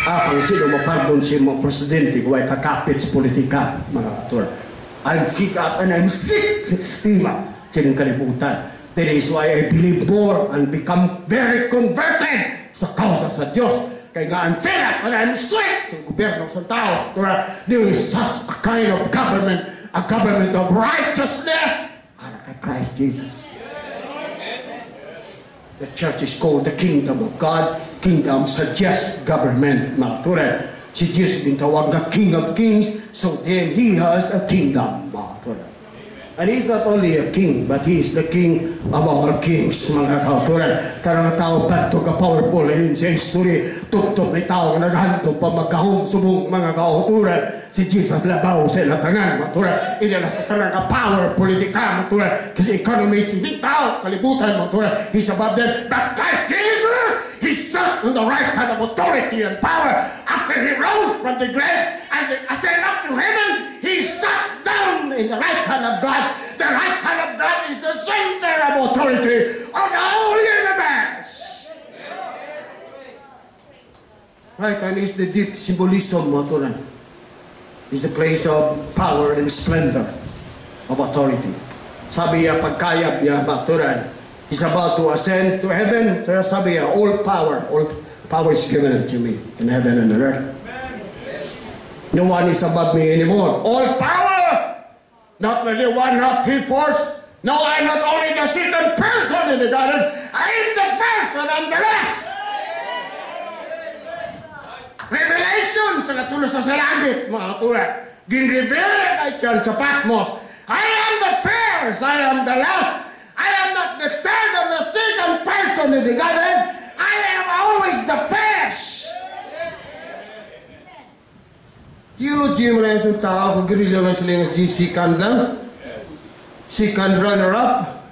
Kung sino mapardon si mga presidente kung ay kakapit sa politika, mga turan. I'm sick up and I'm sick sa sistema sa kalibutan. That is why I believe more and become very converted sa kausa sa Diyos. Kaya nga I'm fed up and I'm sick sa gobyerno sa tao. There is such a kind of government, a government of righteousness. Para kay Christ Jesus. The church is called the kingdom of God. Kingdom suggests government. Mga si Jesus din tawag na King of Kings, so then He has a kingdom. Mga. And he's not only a king, but he is the king of all kings, mga kauturan. Karang tao bato ka powerful rin sa history. Tutok na tao na naghanto pa magkahong subong mga kauturan. Si Jesus labaw sa latangan, maturan. Ilalas ka ka power, politika, maturan. Kasi economy, hindi tao, kalibutan, maturan. He's above them. But Christ Jesus, he sat on the right hand of authority and power. After he rose from the grave and ascended up to heaven, he sat down in the right hand of God. The right hand of God is the center of authority of the whole universe. Right hand is the deep symbolism, Maturan. Is the place of power and splendor of authority. Sabi niya, pagkayap niya, Maturan, He's about to ascend to heaven. Kaya sabi niya, all power, all power is given unto me in heaven and on earth. No one is above me anymore. All power! Not really one, not three-fourths. No, I'm not only the second person in the garden, I'm the first and I'm the last. Revelation sa natulo sa langit, mga tulat. Gin-reveal kay John sa Patmos. I am the first, I am the last. I am not the third or the second person in the garden. I am always the first. Theology mo na yung tao, kung girilyo nga sila yung second lang. Second runner-up.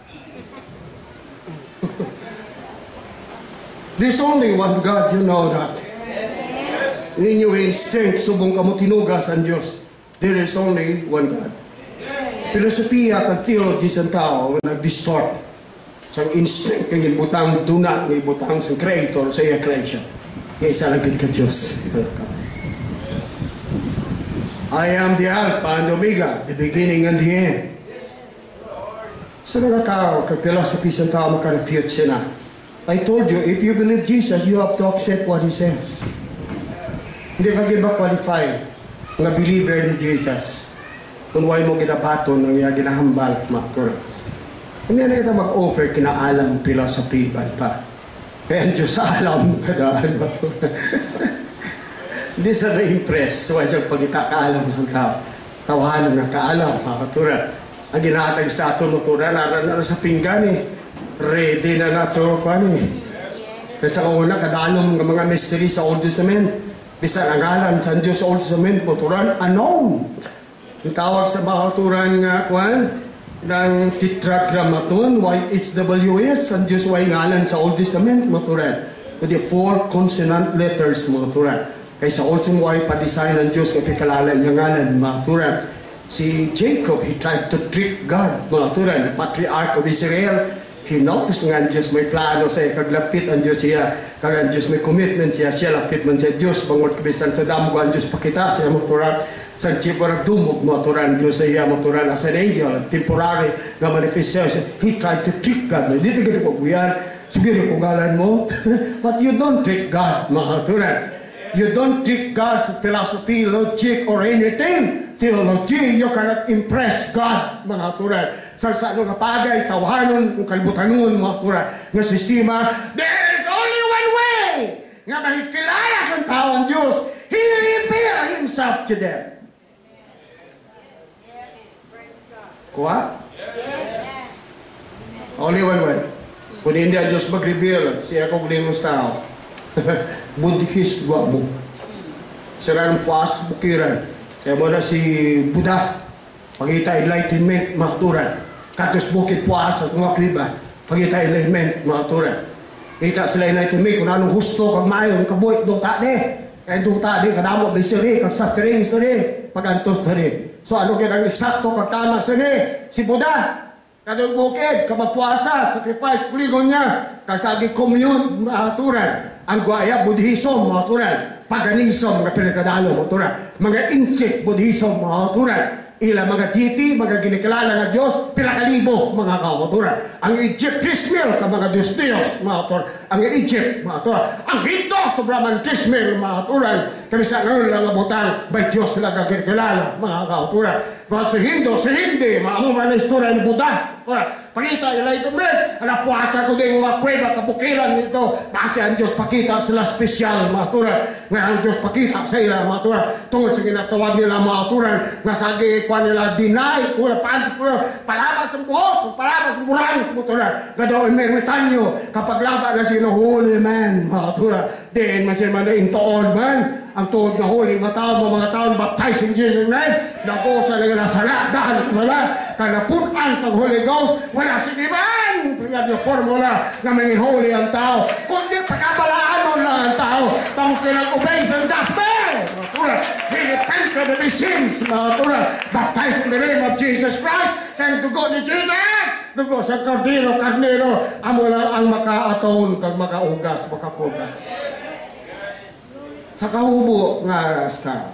There's only one God, you know that. In inyong instinct, subong ka mo tinugas ang Diyos. There is only one God. Filosofiya kag theology sa tao nag-distort sa instinct kang ibutang duna ng ibutang sa creator sa iya creation. Kaya isa lang ka Diyos. I am the Alpha and Omega, the beginning and the end. Sa mga tao, kag philosophy sa tao makarefute siya na. I told you, if you believe Jesus, you have to accept what He says. Hindi ka giba qualified nga believer ni Jesus. Kung why mo ginabaton ng iya ginahambal, makor. Hindi na kita mag-offer kinaalam philosophy ba pa. Kaya ang Diyos alam kadaan ba Hindi sa na-impress. So, sa pagkita kaalam sa tao. Tawahan na kaalam, mga katurat. Ang ginatag sa ato, natural, na, na, sa pinggan eh. Ready na na ito, kwan eh. Kasi sa una, kadalong ng mga mystery sa Old Testament. Bisa ang ngalan sa Diyos Old Testament, tuturan, unknown. Ang tawag sa mga tuturan nga, kwan, ng tetragrammaton, YHWS, ang Diyos way ngalan sa Old Testament, maturan. With the four consonant letters, maturan. Kaysa also mo ay pa-design ng Diyos kay pikalala niya ngalan, maturan. Si Jacob, he tried to trick God, maturan, the patriarch of Israel, He knows nga ang Diyos may plano sa kaglapit ang Diyos siya. Kag ang Diyos may commitment siya. Siya lapit man sa Diyos. Bangod kabisan sa damo ang Diyos pakita siya moturan. Sa Diyos dumog moturan Diyos sa iya moturan as an angel. Temporary nga manifestation. He tried to trick God. Dito ka po buyan. Siguro kung galan mo. But you don't trick God, mga turan. You don't trick God's philosophy, logic, or anything. Theology, you cannot impress God, mga turan sa sa ano nga pagay, tawahanon, kung kalibutanon, mga kura, nga sistema, there is only one way nga mahikilala sa tao ang Diyos. He reveal Himself to them. Kuha? Only one way. Kung hindi Diyos mag-reveal, siya mo sa tao. Buddhist wa mo. Sira ng puas bukiran. Kaya mo na si Buddha. Pagita enlightenment, makaturan. Katos bukit puasa, mga kriba. Pagita enlightenment, makaturan. Kita sila enlightenment, kung anong gusto, kag mayon, kabuit, duta de. Kaya duta de, kadamo, bisiri, kag suffering, siri. Pagantos na. So ano kaya ang eksakto, kag tama sini? Si Buddha. Kadong bukid, kapagpuasa, sacrifice, puligon niya. Kasagi commune, makaturan. Ang guaya, Buddhism, makaturan. Paganism, mga pinagkadalo, makaturan. Mga insect, Buddhism, makaturan ila mga deity, mga ginikilala nga Diyos, pilakalibo, mga kauturan. Ang Egyptismil, ka mga Diyos Diyos, mga. Ang Egypt, mga kauturan. Ang Hindu, sobraman Tismil, mga kauturan. Kami sa ngayon lang abutang, by Diyos sila ginikilala, mga kauturan. Mga sa Hindu, sa Hindi, mga amuman na istorya ni Buddha. Pakita nila ito, men. Ang puwasa ko din mga kweba, kabukilan nito. Kasi ang Diyos pakita sila special, mga kauturan. Nga ang Diyos pakita sa ila, mga kauturan. Tungod sa ginatawag nila, mga kauturan, nga sagi kuha nila deny, kula pantis kula, palabas ang buhok, palabas ang burang sa motora. Gado ang mermitan nyo, kapag laban na sila holy man, mga tura, diin man sila man intoon man, ang tuod na holy nga tao, mga tao baptized in Jesus' name, nago sa nga nasala, dahil sala, kanapunan sa Holy Ghost, wala sige man, pagyan yung formula na may holy ang tao, kundi pagkabalaan mo lang ang tao, tang silang obey sa gospel, mga tura, he repented of his sins, mga tura, baptized in the name of Jesus Christ, thank to God ni Jesus, Dugo sa kardero, karnero, amo lang ang makaatone, kag makaugas, makakugas sa kahubo nga rasta.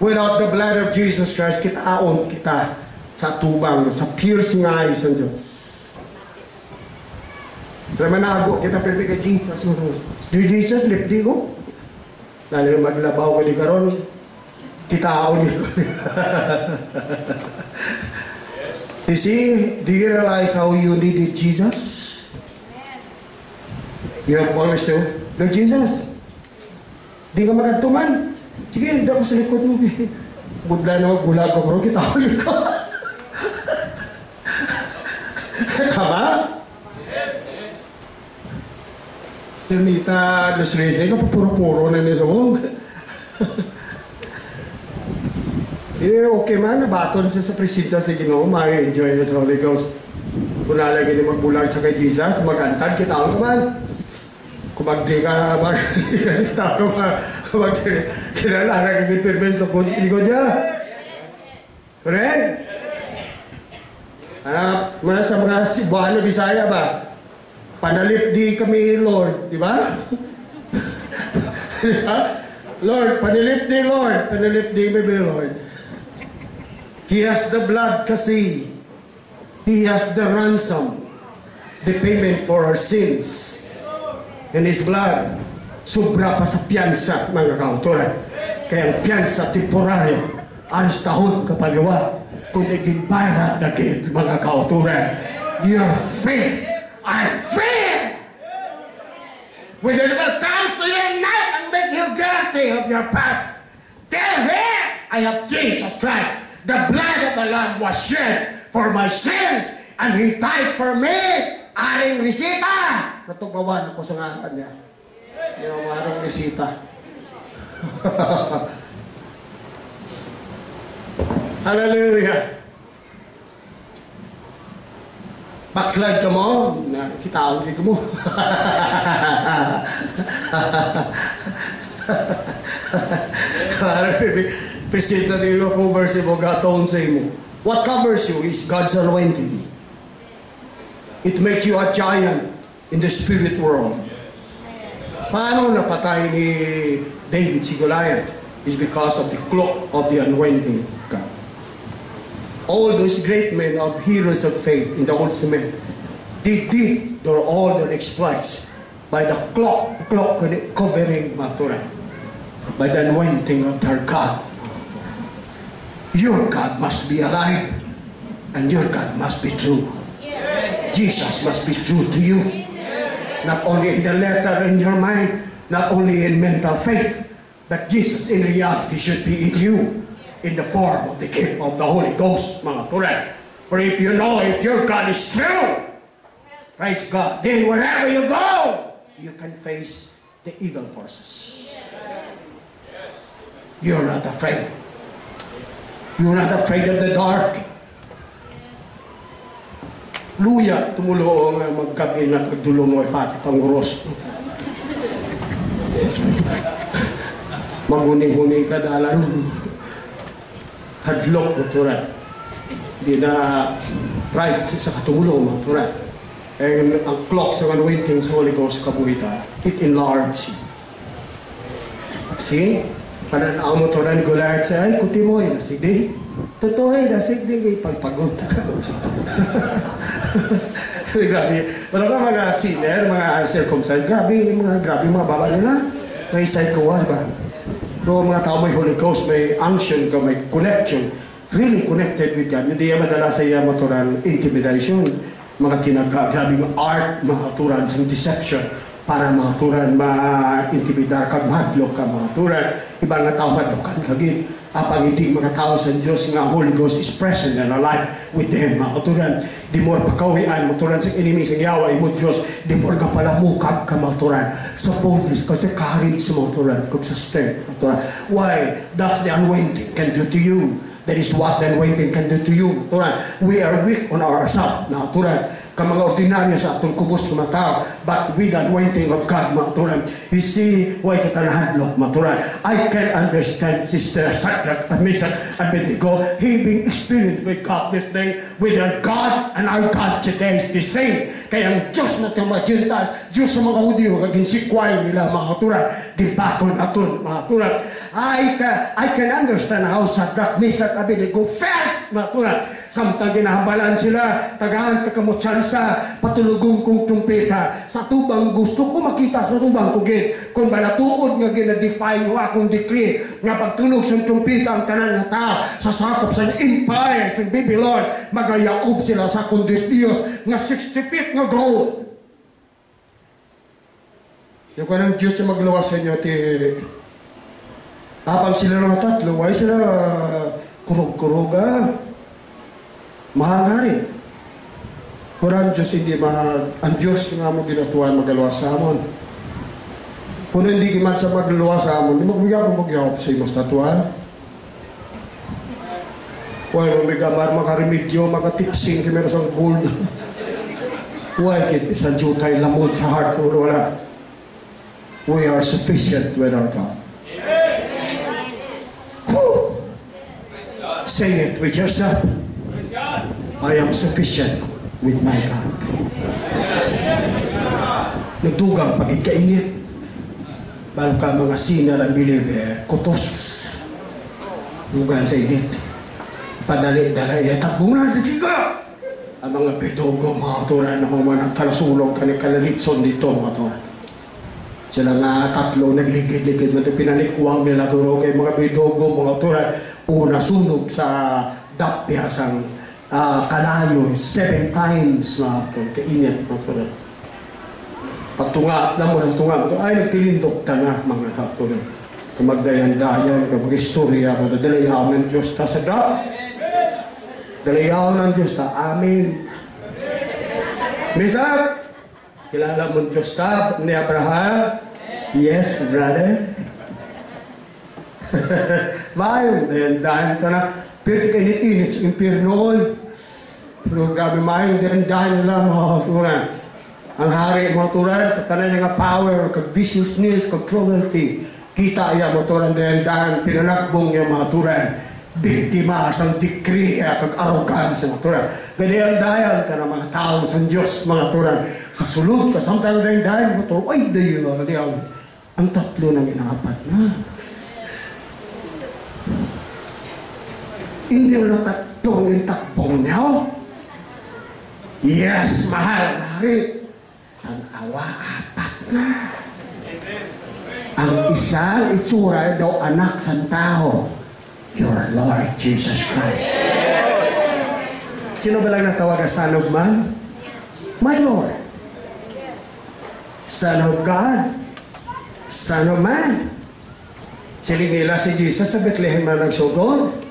Without the blood of Jesus Christ, kitaon kita sa tubang, sa piercing eyes ng Diyos. Pero manago kita pero kay Jesus. Do Jesus lift di ko? Lalo maglabaw ko di karon. Kitaon ni ko. You see, do you realize how you needed Jesus? You have promised to, Lord Jesus, Di ka magatuman. Sige, hindi ako sa likod mo. Budla na magbulag ko, pero kita ako likod. Kaba? Sinita, nasrese ka, puro-puro na niya sa mong. Eh, okay man, nabaton siya sa presinta sa Ginoo, ma-enjoy niya sa Holy Ghost. Kung nalagay magbulag sa kay Jesus, magantad, kita ako man. Kumagdi ka, magdi ka, kita ako ma, kumagdi, ka kagit permes na kung likod niya. Correct? Ah, mga sa mga Cebuano, Bisaya ba? Panalip di kami, Lord, di ba? Lord, panilip di Lord, panilip di maybe Lord. He has the blood kasi. He has the ransom, the payment for our sins. And His blood, sobra pa sa piyansa, mga kauturan. Kaya ang piyansa temporaryo, alis tahon kapaliwa, kung naging bayra dagit, mga kauturan. Your faith, I faith! When the devil comes to your night and make you guilty of your past, tell him, I have Jesus Christ. The blood of the Lamb was shed for my sins, and He died for me. Aring Risita! Natugawan ako sa ngalan niya. Yung aring Risita. Hallelujah! Backslide ka mo, na kita ang mo. Presenta niyo yung covers mo, gatong sa mo. What covers you is God's anointing. It makes you a giant in the spirit world. Paano napatay ni David si Goliath? Is because of the cloak of the anointing of God. All those great men of heroes of faith in the Old Testament, they did their all their exploits by the cloak, cloak covering Matura, by the anointing of their God. Your God must be alive, and your God must be true. Jesus must be true to you. Not only in the letter in your mind, not only in mental faith, but Jesus in reality should be in you in the form of the gift of the Holy Ghost, mga turay. For if you know if your God is true, praise God, then wherever you go, you can face the evil forces. You're not afraid. You're not afraid of the dark. Luya, tumulo nga magkabi na kagdulong mo pati panguros. Maguning-huning ka dalan. Hadlok mo turat. Di na right sa katulong mo turat. And ang clock sa anointing sa Holy Ghost kabuhita, it enlarge you. See? Parang ang mo turan Goliath sa ay kuti mo ay nasig Totoo ay nasig di kay pagpagod. grabe. Pero ka mga sinner, mga circumcised, grabe, mga grabe mga baba nila. May psychoan ba? Do mga tao may Holy Ghost, may unction ka, may connection. Really connected with God. Hindi yan madala sa iya maturan intimidation. Mga tinagka, grabing art, mga turan sa deception. Para mga turan ma-intimidar ka, mahadlok ka mga turan. Iba nga tao madlokan kagit. Apang hindi mga tao sa Diyos nga Holy Ghost is present and alive with them mga turan. Di mo pakawian mga turan sa enemy sa yawa mo Diyos. Di mo ka pala mukab ka mga turan sa boldness ka sa courage mga turan kung sa strength mga turan. Why? That's the anointing can do to you. That is what the anointing can do to you. Turan. We are weak on ourselves na turan ka mga ordinaryo sa atong kubos ng mga tao. But with the anointing of God, mga turan, you see, why kita nahadlok, mga turan. I can understand Sister Sakrak and Mr. Abednego, he being experienced with God this day, with their God and our God today is the same. Kaya ang Diyos na itong mga Gentiles, Diyos sa mga Hudiyo, kaging sikway nila, mga turan, di baton aton, mga turan. I can, I can understand how Sakrak, Mr. Abednego felt, mga turan. Samtang ginahambalan sila, tagaan kakamutsansa, patulugong kong trumpeta. Sa tubang gusto ko makita sa tubang kugit. Kung balatuod nga ginadefine ko akong decree, nga pagtulog sa trumpeta ang tanan na tao, sa sakop sa empire, sa Babylon, magayaob sila sa kundis Diyos, nga 60 feet nga gold. Yung kanang Diyos na magluwas sa inyo, ti... Apang sila mga tatlo, ay sila kurog-kurog ah. Mahal nga rin. Kung ang Diyos hindi ma... Ang Diyos nga mo ginatuan magaluwas sa amon. Kung hindi man sa magluwas sa amon, di magbigyan ko magyawap sa imong statuan. Well, may gamar makarimedyo, makatipsing kami sa gold. Why kit isang jutay lamod sa heart ko wala. We are sufficient with our God. Whew. Say it with yourself. I am sufficient with my God. Nagdugang pagit kainit. Balo ka mga sinner and believer, kutos. Dugan sa init. Padali-dali, takbong na, disiga! Ang mga bedogo, mga turan na mga nagkalasulong kani kalalitson dito, mga turan. Sila nga tatlo nagligid-ligid na ito pinanikwang nila turo kay mga bedogo, mga turan. Una sunog sa dapyasang uh, kalayo, seven times mga turan, kainit, mga turan. Pagtunga, alam mo sa tunga, ay nagtilindok ka na, mga turan. Kamagdayan-dayan, kapag-istorya, kadalayaw ng Diyos ta sa dap. Dalayaw ng Diyos ta, amin. Misa, kilala mo Diyos ta ni Abraham? Yes, brother. Mayo, dayan dahan ka na. Ka init-init sa impyerno. Pero grabe mayo, dayan dahan nila mga turan. Ang hari mga turan sa tanan nga power, kag viciousness, kag cruelty. Kita iya mga turan dayan dahan, pinanakbong yung mga turan. Biktima sa decree kag arrogance mga turan. Ganyan dayan ka na mga tao sa Diyos mga turan. Sa sulod ka, samtang dayan mga turan, ay dayo. Ang tatlo nang inaapat na. Hindi na tatlong yung takbong niya. Yes, mahal, hari. Ang awa, apat na. Ang isang itsura daw anak sa tao. Your Lord Jesus Christ. Sino ba lang natawag ang Son of Man? My Lord. Son of God. Son of Man. Siling nila si Jesus sa Bethlehem na nagsugod.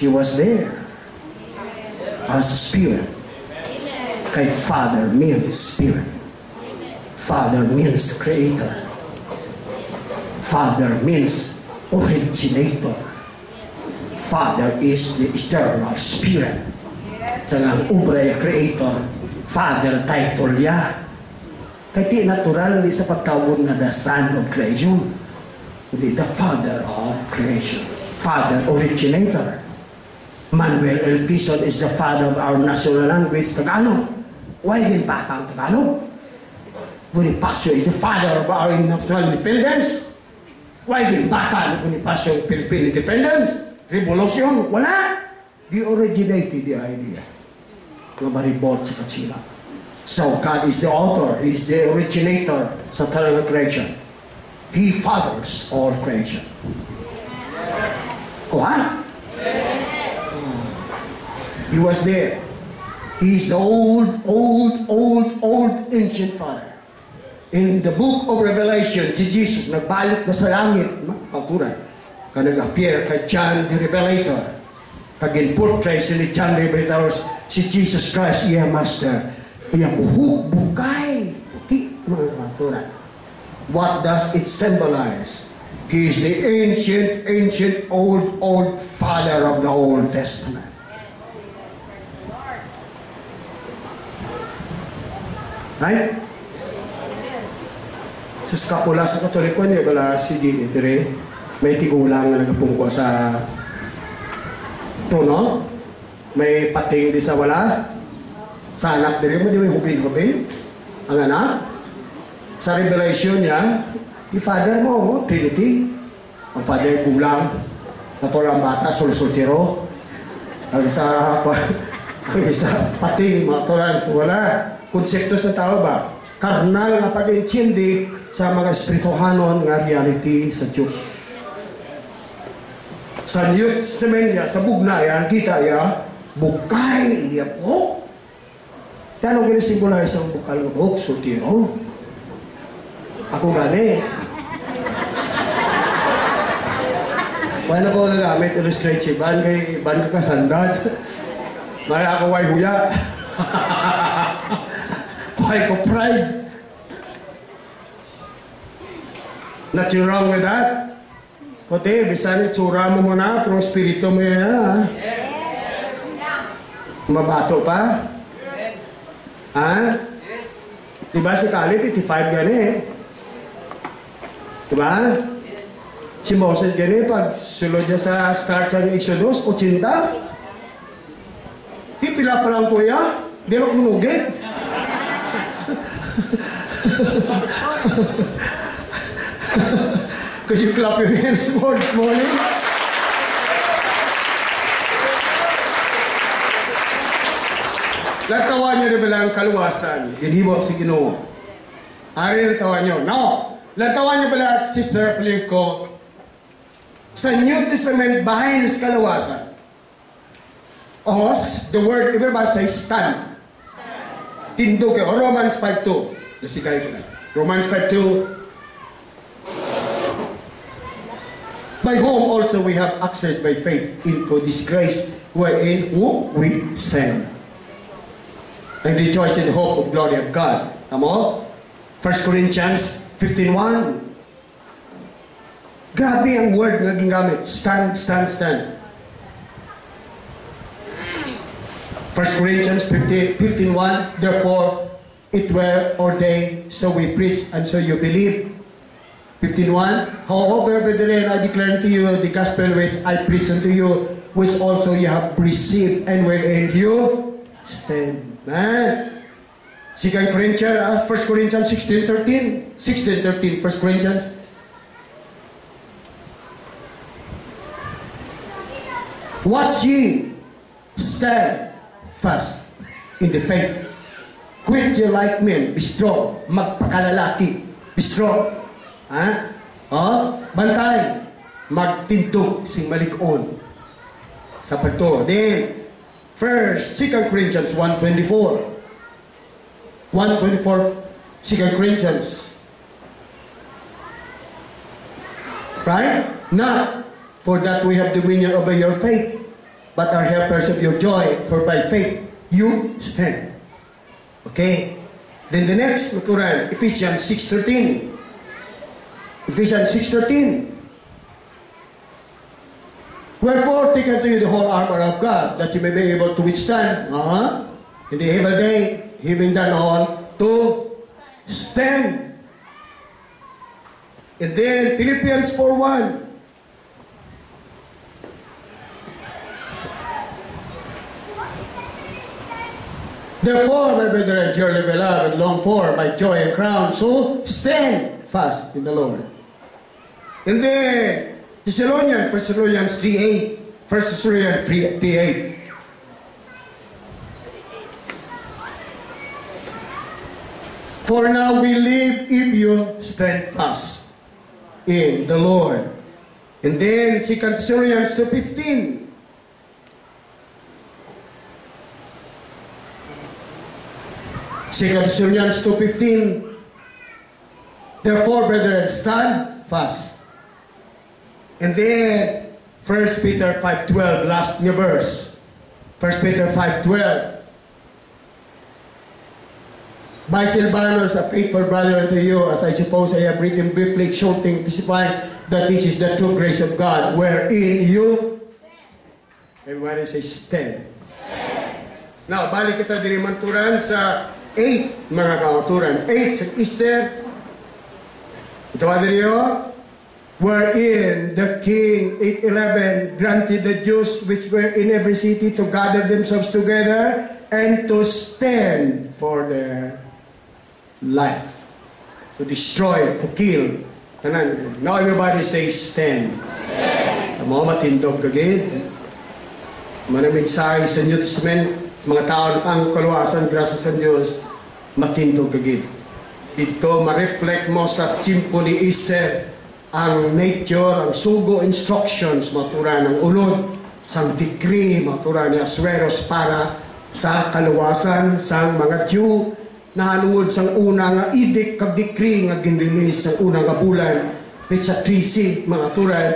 He was there. As a spirit. Kay Father means spirit. Father means creator. Father means originator. Father is the eternal spirit. Sa nga ubra creator, Father title ya. Kaya di natural di sa pagtawag nga the Son of Creation. Kundi the Father of Creation. Father originator. Manuel L. Quezon is the father of our national language, Tagalog. Why din bata Tagalog? Bonifacio is the father of our national independence. Why din bata ni Bonifacio ang Philippine independence? Revolution? Wala. Di originated the idea. Nga ma-revolt sa katsila. So God is the author, He is the originator sa talagang creation. He fathers all creation. Kuha? He was there. He's the old, old, old, old ancient father. in the book of Revelation, si Jesus nagbalik na sa langit, mga kauturan, ka nag-appear kay John the Revelator. Kagin portray si John the Revelator, si Jesus Christ, iya master. Iya buhok, bukay, puti, mga. What does it symbolize? He is the ancient, ancient, old, old father of the Old Testament. Right? Sa skapula sa katoliko niya, bala sige, dire, may tigulang na nagapungko sa tuno, may pating di sa wala, sa anak dire mo, di may hubin-hubin, ang anak, sa revelation niya, yung father mo, oh, Trinity, ang father kulang, natulang bata, sulsultiro, ang isa, ang isa, pating, mga tulan, wala, konsepto sa tao ba? Karnal na pag-intindi sa mga espirituhanon nga reality sa Diyos. Sa New Testament niya, sa bugna yan, kita ya, bukay, ya po. Yan ang ginisimbolize ang bukal ng buhok, sultiro. Ako gani. Wala ko gagamit illustrate si Ban kay Ban ka kasandad. May ako way huya. Why ko pride? Nothing wrong with that. Kote, bisan itsura mo muna, pero spirito mo yan, ha? Mabato pa? Ha? Diba si Caleb, 85 gani eh. Diba? Si Moses gani, pag sulod niya sa start sa Exodus, 80. Di pila pa lang kuya, di lang kunugit. Could you clap your hands more this morning? Latawan niyo rin bilang kaluwasan. Ginhibo si Ginoo. Ari latawan niyo. No! Latawan niyo pala, Sister Plico, sa New Testament, bahay sa kalawasan. Os, the word, everybody say stand. Tindog kayo. Romans 5.2. Nasikay ko na. Romans 5.2. By whom also we have access by faith into this grace wherein who we stand. And rejoice in the hope of glory of God. Tamo? 1 Corinthians 15.1 Grabe ang word nga gingamit. Stand, stand, stand. 1 Corinthians 15, 15.1 Therefore, it were ordained, so we preach, and so you believe. 15.1 However, brethren, I declare unto you the gospel which I preach unto you, which also you have received, and wherein you stand. Man. 2 Corinthians, uh, 1 Corinthians 16.13 16.13, 1 Corinthians Watch ye, stand fast in the faith. Quit ye like men, be strong, magpakalalaki, be strong. Ha? Oh, bantay, magtintog sing malikon. Sa pagto. Then, first, 2 Corinthians 1.24. 1.24, 2 Corinthians. Right? Not for that we have dominion over your faith, but are helpers of your joy, for by faith you stand. Okay? Then the next, Quran, Ephesians 6.13. Ephesians 6.13. Wherefore, take unto you the whole armor of God, that you may be able to withstand uh, in the evil day, having done all, to stand. And then, Philippians 4.1. Therefore, my brethren, dearly beloved, long for my joy and crown, so stand fast in the Lord. And then, Thessalonians, 1 Thessalonians 3.8, 1 Thessalonians 3.8. For now we live if you stand fast in the Lord. And then, 2 Thessalonians 2.15. Second Thessalonians 2.15 Therefore, brethren, stand fast. And then, 1 Peter 5.12, last nga verse. 1 Peter 5.12. My Silvanus, a faithful brother unto you, as I suppose I have written briefly, shorting, testifying that this is the true grace of God, wherein you, everybody say, stand. Now, balik kita diri manturan sa 8 mga kauturan. 8 sa Easter. Ito ba oh? Wherein the king, 811, granted the Jews which were in every city to gather themselves together and to stand for their life. To destroy, to kill. Tanan. Now everybody say stand. Stand. Mga matindog kagid. Mensahe sa New Testament, mga tao ang kaluwasan, grasa sa Diyos, matindog kagid. Dito ma-reflect mo sa chimpo ni Easter ang nature, ang sugo instructions matura ng ulod sang decree matura ni Asueros para sa kaluwasan sang mga Jew na halungod sang una nga edict kag decree nga ginrelease sang una nga bulan Pecha 13 mga turan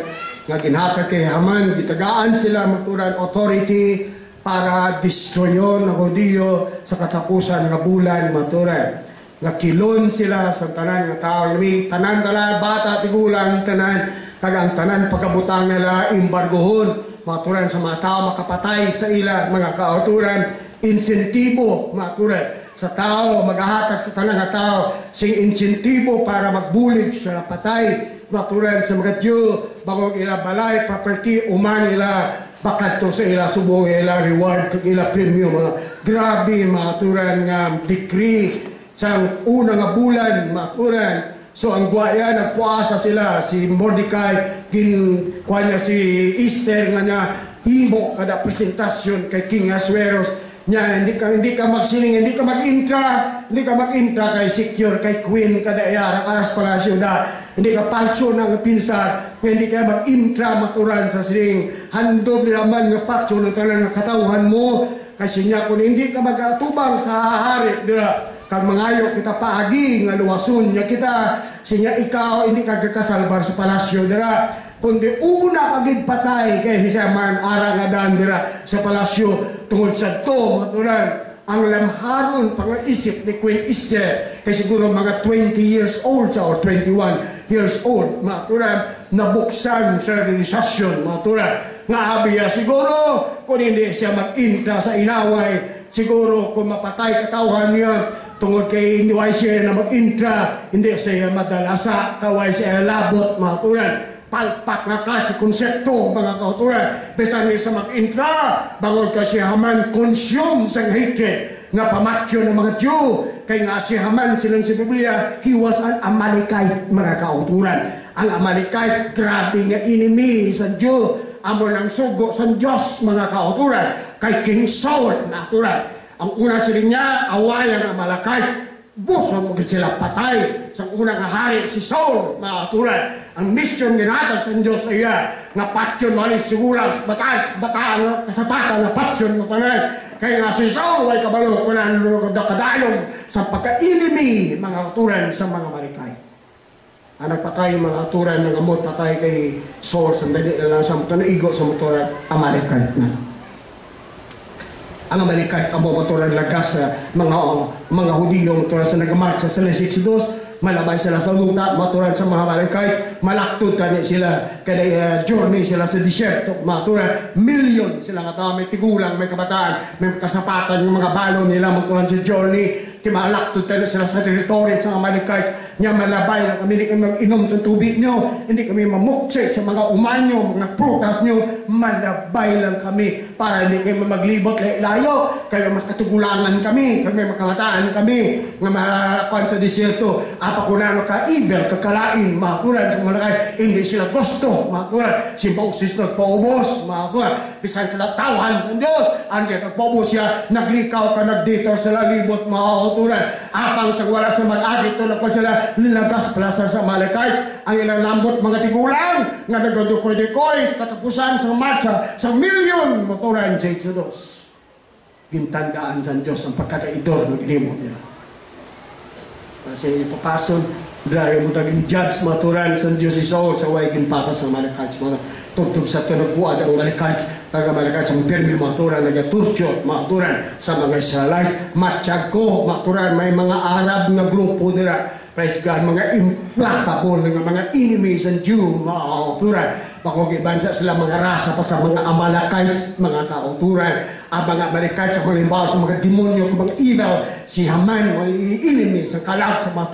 nga ginhatag kay Haman gitagaan sila maturan authority para destroyon ang Hudiyo sa katapusan nga bulan maturan nga sila sa tanan nga tao. May tanan dala bata tigulang tanan. Kag ang tanan pagkabutang nila embargohon maturan sa mga tao makapatay sa ila mga kauturan insentibo maturan sa tao magahatag sa tanan nga tao. Sing insentibo para magbulig sa patay maturan sa mga Diyo bagong ila balay property uman ila bakadto sa ila subong ila reward kag ila premium mga grabe maturan nga decree. Sang una nga bulan maturan So ang guaya nagpuasa sila si Mordecai kin kuan si Esther nga niya himo kada presentasyon kay King Asueros niya hindi ka hindi ka magsiling hindi ka mag-intra. Hindi ka mag-intra kay secure kay queen kada yara aras palasyo da hindi ka palso ng pinsar hindi ka mag-intra maturan sa siling. Handog naman nga patso ng talang katawhan mo. Kasi niya kung hindi ka mag-atubang sa hari dira kag mangayo kita paagi nga luwason nya kita. Sinya ikaw hindi ka kakasalbar sa palasyo dira kundi una kagid patay kay siya man ara nga dan dira sa palasyo tungod sa to maturan ang lamharon pangaisip ni Queen Esther kay siguro mga 20 years old sa or 21 years old maturan nabuksan sa realisasyon maturan nga abiya siguro kung hindi siya mag-intra sa inaway siguro kung mapatay katawhan niya tungod kay hindi siya na mag-intra, hindi siya madalasa, kaway siya labot, mga. Palpak nga ka si konsepto, mga kauturan. Bisan niya sa mag-intra, bangod ka siya haman consume sa hatred nga pamakyo ng mga Jew. Kay nga si Haman silang sa Biblia, he was an Amalekite, mga kauturan. Ang Amalekite, grabe nga enemy sa Jew. Amo ng sugo sa Diyos, mga kauturan. Kay King Saul, natural. Ang una sila niya, awayan ang Malakay. Buso mo sila patay sa unang hari si Saul, mga tulad. Ang mission ni natin sa Diyos ay nga patyon malis sigulang sa batas, bataan, kasapatan na patyon mo panay. Kaya nga si Saul ay kabalo ko na kadalong sa pagka-enemy mga aturan sa mga marikay. Ang nagpatay mga aturan ng amot patay kay Saul sa dali na lang sa na igo sa at Amalekite na ang Amerikay ang motoran lagas sa mga mga Hudiyo motoran sa nagamarch sa Salesik malabay sila sa luta, maturan sa mga Amalekites, malaktod kani sila, kada uh, journey sila sa disyerto, maturan, million sila nga tao, may tigulang, may kabataan, may kasapatan yung mga balo nila, maturan sa journey, timalaktod tayo sila sa teritoryo sa Amalekites, niya malabay na kami, hindi kami mag-inom sa tubig nyo, hindi kami mamukse sa mga umanyo, mga prutas nyo, malabay lang kami, para hindi kami maglibot layo, kayo makatugulangan kami, kami makamataan kami, nga malakuan sa disyerto, apakunano ka evil, kakalain, mga kuran, sa mga kay, hindi sila gusto, mga kuran, si Moses nagpaubos, mga kuran, bisan kalatawahan sa Diyos, andiyan nagpaubos siya, naglikaw ka, nagditor sila libot, mga kuran, apang sa wala sa mag-agit, tulad ko sila, nilagas plaza sa Malakites, ang ilang lambot mga tigulang, nga nagadukoy-dukoy sa katapusan sa matcha, sa milyon, motoran sa Exodus. Gintandaan sa Diyos ang pagkakaidor ng inimot niya. Kasi ipapason, dahil mo taging judge maturan sa Diyos iso sa way ginpatas ng malakad mga tugtog sa tunog buwan ang malakad taga malakad sa pirmi maturan nga turcho maturan sa mga Israelites matsyag ko maturan may mga Arab nga grupo nila Praise God, mga implacable nga mga enemies and Jew, mga kauturan. Makugibansa sila mga rasa pa sa mga Amalekites, mga kauturan. Ang mga Amalekites, sa halimbawa sa mga demonyo, mga evil, si Haman, mga enemies, sa kalag, sa mga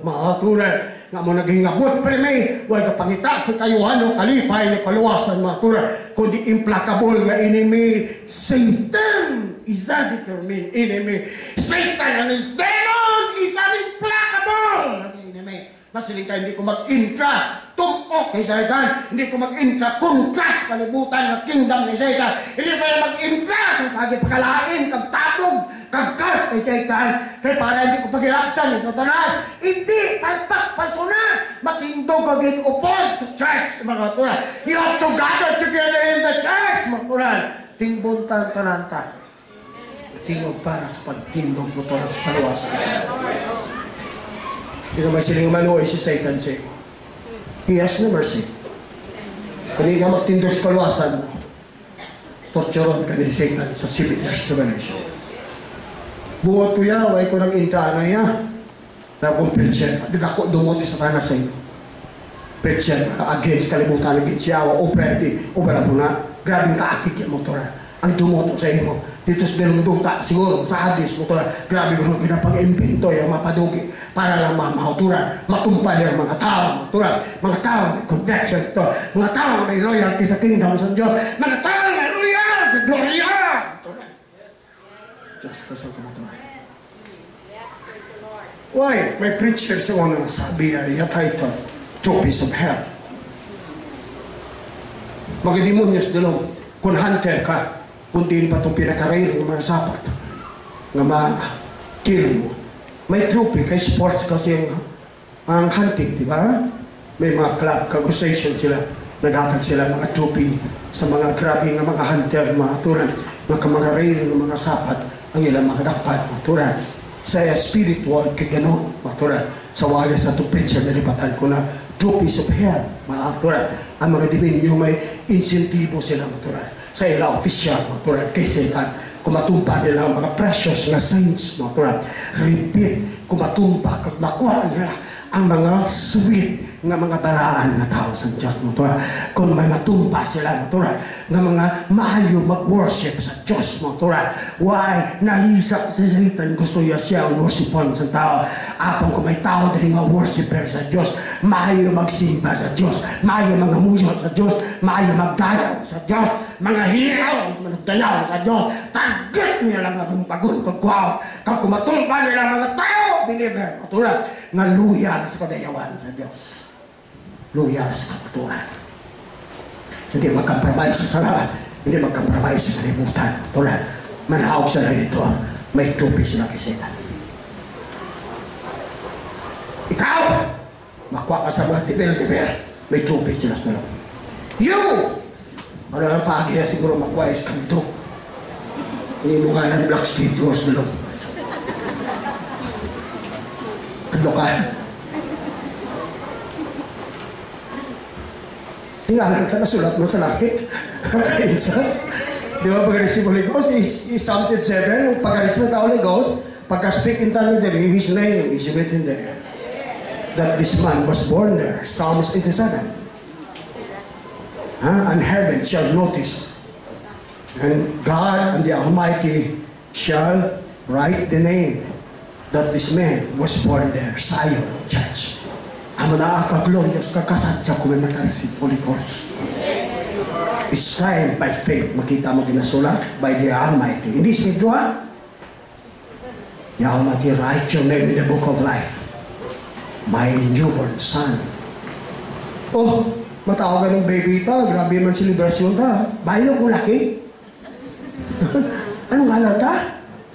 mga kauturan. Nga mo naging abot, pero may wala ka pangita sa kayuhan o kalipay na kaluwasan, mga kauturan. Kundi implacable nga enemy, Satan is a determined enemy. Satan and his demon is an implacable enemy. Masilita, hindi ko mag-intra tumok kay Satan. Hindi ko mag-intra contrast kalibutan ng kingdom ni Satan. Hindi ko mag-intra sa sagi pakalain, kagtabog, kagkas kay Satan. Kaya para hindi ko pagilaptan ni Satanas. Hindi, palpak, palso na. Matindog ka gin upod sa church, mga turan. You have to gather together in the church, mga turan. Tingbuntan tananta. Tingog para sa pagtindog mo to sa kaluwasan. Hindi naman silang manuoy si Satan sa iyo. He has no mercy. Kung hindi ka magtindog sa kaluwasan mo, torturon ka ni Satan sa civil restoration. Buwat ko ya, way ko nang intaana ya. Na kung preacher, di ka ko dumote sa tanak sa iyo. Preacher, against kalibutan, against yawa, o pwede, o wala po na. Grabing kaakit yung motora. Ang dumoto sa inyo. Dito sa belong duta, siguro, sa hadis, motora. Grabe ko nung pinapag-impinto yung mapadugi para lang mamahauturan, matumpay ang mga tao, maturan, mga tao may conviction to, mga tao may loyalty sa kingdom sa Diyos, mga tao may loyal sa gloria. Diyos ko sa kumaturan. Why? May preacher sa una sabi ay title, Trophies of Hell. Mga demonyos dilo, kung hunter ka, kung din pa itong pinakarir ng mga sapat, nga ma-kill mo. May trophy kay sports kasi ang, ang hunting, di ba? May mga club, conversation sila. Naghatag sila mga trophy sa mga grabe nga mga hunter, mga turan, mga ng mga sapat, ang ilang mga dapat, mga turan. Sa spiritual, kagano, mga turan. Sa wala sa itong preacher na lipatan ko na trophies of hell, mga turan. Ang mga demonyo may insentibo sila, mga turan. Sa ilang official, mga turan, kay Satan kumatumpa nila ang mga precious na saints mga turan. Repeat, kumatumpa kag nakuha nila ang mga sweet nga mga balaan na tao sa Diyos mga turan. Kung may matumpa sila mga turan, nga mga maayo mag-worship sa Diyos mga turan. Why? Nahisa si Satan gusto niya siya ang worshipon sa tao. Apang kung may tao din nga worshiper sa Diyos, maayo magsimba sa Diyos, maayo mga muyo sa Diyos, maayo magdayaw sa Diyos, mga hiraw nga nagdayaw sa Diyos, target nila nga humpagon kagwaw, kag kumatumpa nila mga tao, believer, katulad, nga luyag sa kadayawan sa Diyos. Luyag sa katuran. Hindi magkampramay sa sala, hindi magkampramay sa kalibutan. Tulad, manahawag sa rito, may tupi sila kay Satan. Ikaw, makuha ka sa mga tibel-tibel, may tupi sila sa. You! Ano lang pagi siguro makuha is kanto. Hindi mo nga ng Black Street Doors na loob. Ano ka? Tingnan ka na sulat mo sa langit. Kainsa. Di ba pag-receive Holy Ghost is, is Psalm 7, yung pag-receive ng Holy Ghost, pagka-speak in tongue there, His name is written there. That this man was born there. Psalms 87. Huh? And heaven shall notice. And God and the Almighty shall write the name that this man was born there, Zion Church. Ang nakaka-glorious kakasat sa kumimatay si Ghost. It's time by faith. Makita mo ginasulat by the Almighty. Hindi spiritual. The Almighty write your name in the book of life. My newborn son. Oh, matawagan ng baby ita. Grabe man selebrasyon ta. Bayo ko laki. Anong ngalan ta?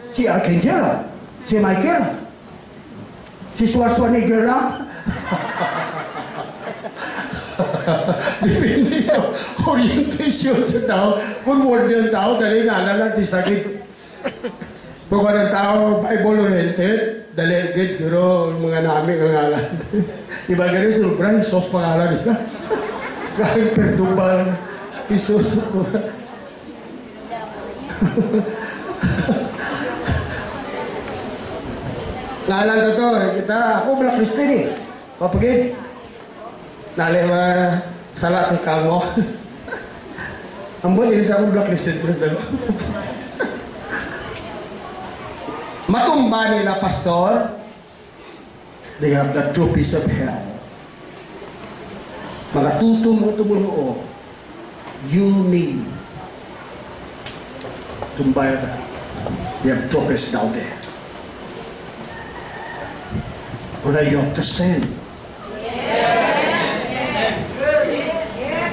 Si Archangel. Si Michael. Si Schwarzenegger lang. Depende sa orientation sa tao. Kung word yung tao, dali nga lang sakit. Kung ng tao, Bible-oriented, Dali, good, guro, mga namin ang ngalan. Iba ganun, surprise, Jesus pangalan nila. Kahit pertumbal, Jesus. Ngalan ko to, eh, kita, ako Black Christian eh. Papagin. Nali mga salat ng kamo. Ang buwan, ini sa akong Black Christian, President. Matumba nila, pastor. They have the trophies of hell. Mga tutong mo tumulo, you, me. Tumbaya ka. They have trophies down there. But are you up to stand?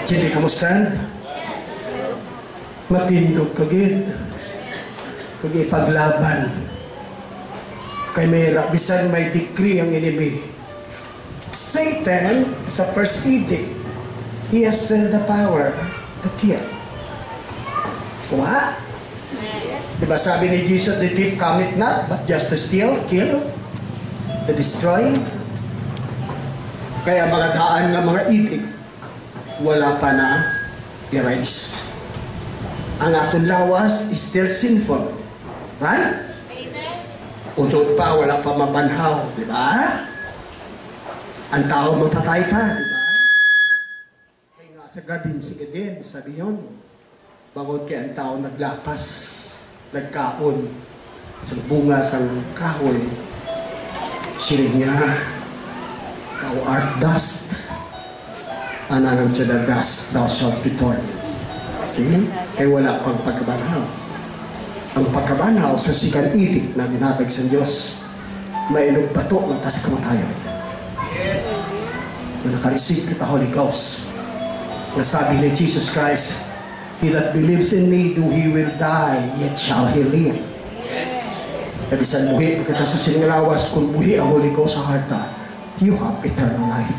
Hindi ka mo stand? Matindog kagid. Kag ipaglaban. Kay may bisan may decree ang enemy. Satan, sa first edict, he has still the power to kill. What? Diba sabi ni Jesus, the thief cometh not, but just to steal, kill, to destroy. Kaya mga daan ng mga itik, wala pa na erase. Ang atong lawas is still sinful. Right? Utod pa, wala pa mabanhaw, di ba? Ang tao mapatay pa, di ba? Kaya nga sa garden, sige din, sabi yun. Bangod kaya ang tao naglapas, nagkaon, sa bunga sa kahoy. Sinig niya, thou art dust. Ananam to the dust, thou shalt return. See? Kaya wala pang pagkabanhaw ang pagkabanhaw sa sikan itik na ginatag sa Diyos may bato ng tas kamatayon na nakareceive kita Holy Ghost na sabi ni Jesus Christ He that believes in me do he will die yet shall he live. Kabisan buhi pagkata sa siningalawas kung buhi ang Holy Ghost sa harta you have eternal life.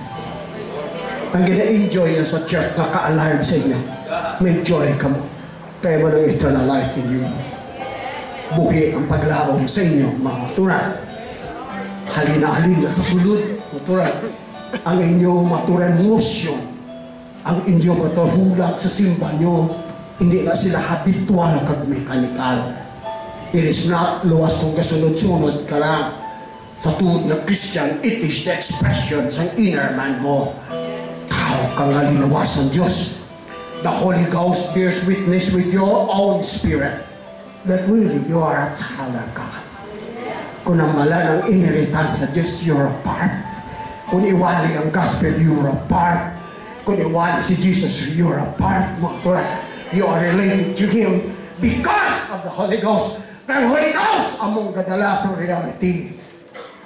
Ang gina-enjoy yan sa church na ka-alive sa inyo. May joy ka mo. Kaya mo ng eternal life in you. Buhi ang paglaom sa inyo, mga turan. Halina-halina sa sulod, mga turan. Ang inyong maturan motion, ang inyong matuhulag sa simba nyo, hindi na sila habitual kag mekanikal. It is not luwas kung kasunod-sunod ka lang. Sa tuod ng Christian, it is the expression sa inner man mo. Tao kang halinawas ng Diyos. The Holy Ghost bears witness with your own spirit that really you are a child of God. Kung ang mala ng sa Diyos, you're a part. Kung iwali ang gospel, you're a part. Kung iwali si Jesus, you're a part. Mga tulad, you are related to Him because of the Holy Ghost. Kaya Holy Ghost among kadalasang reality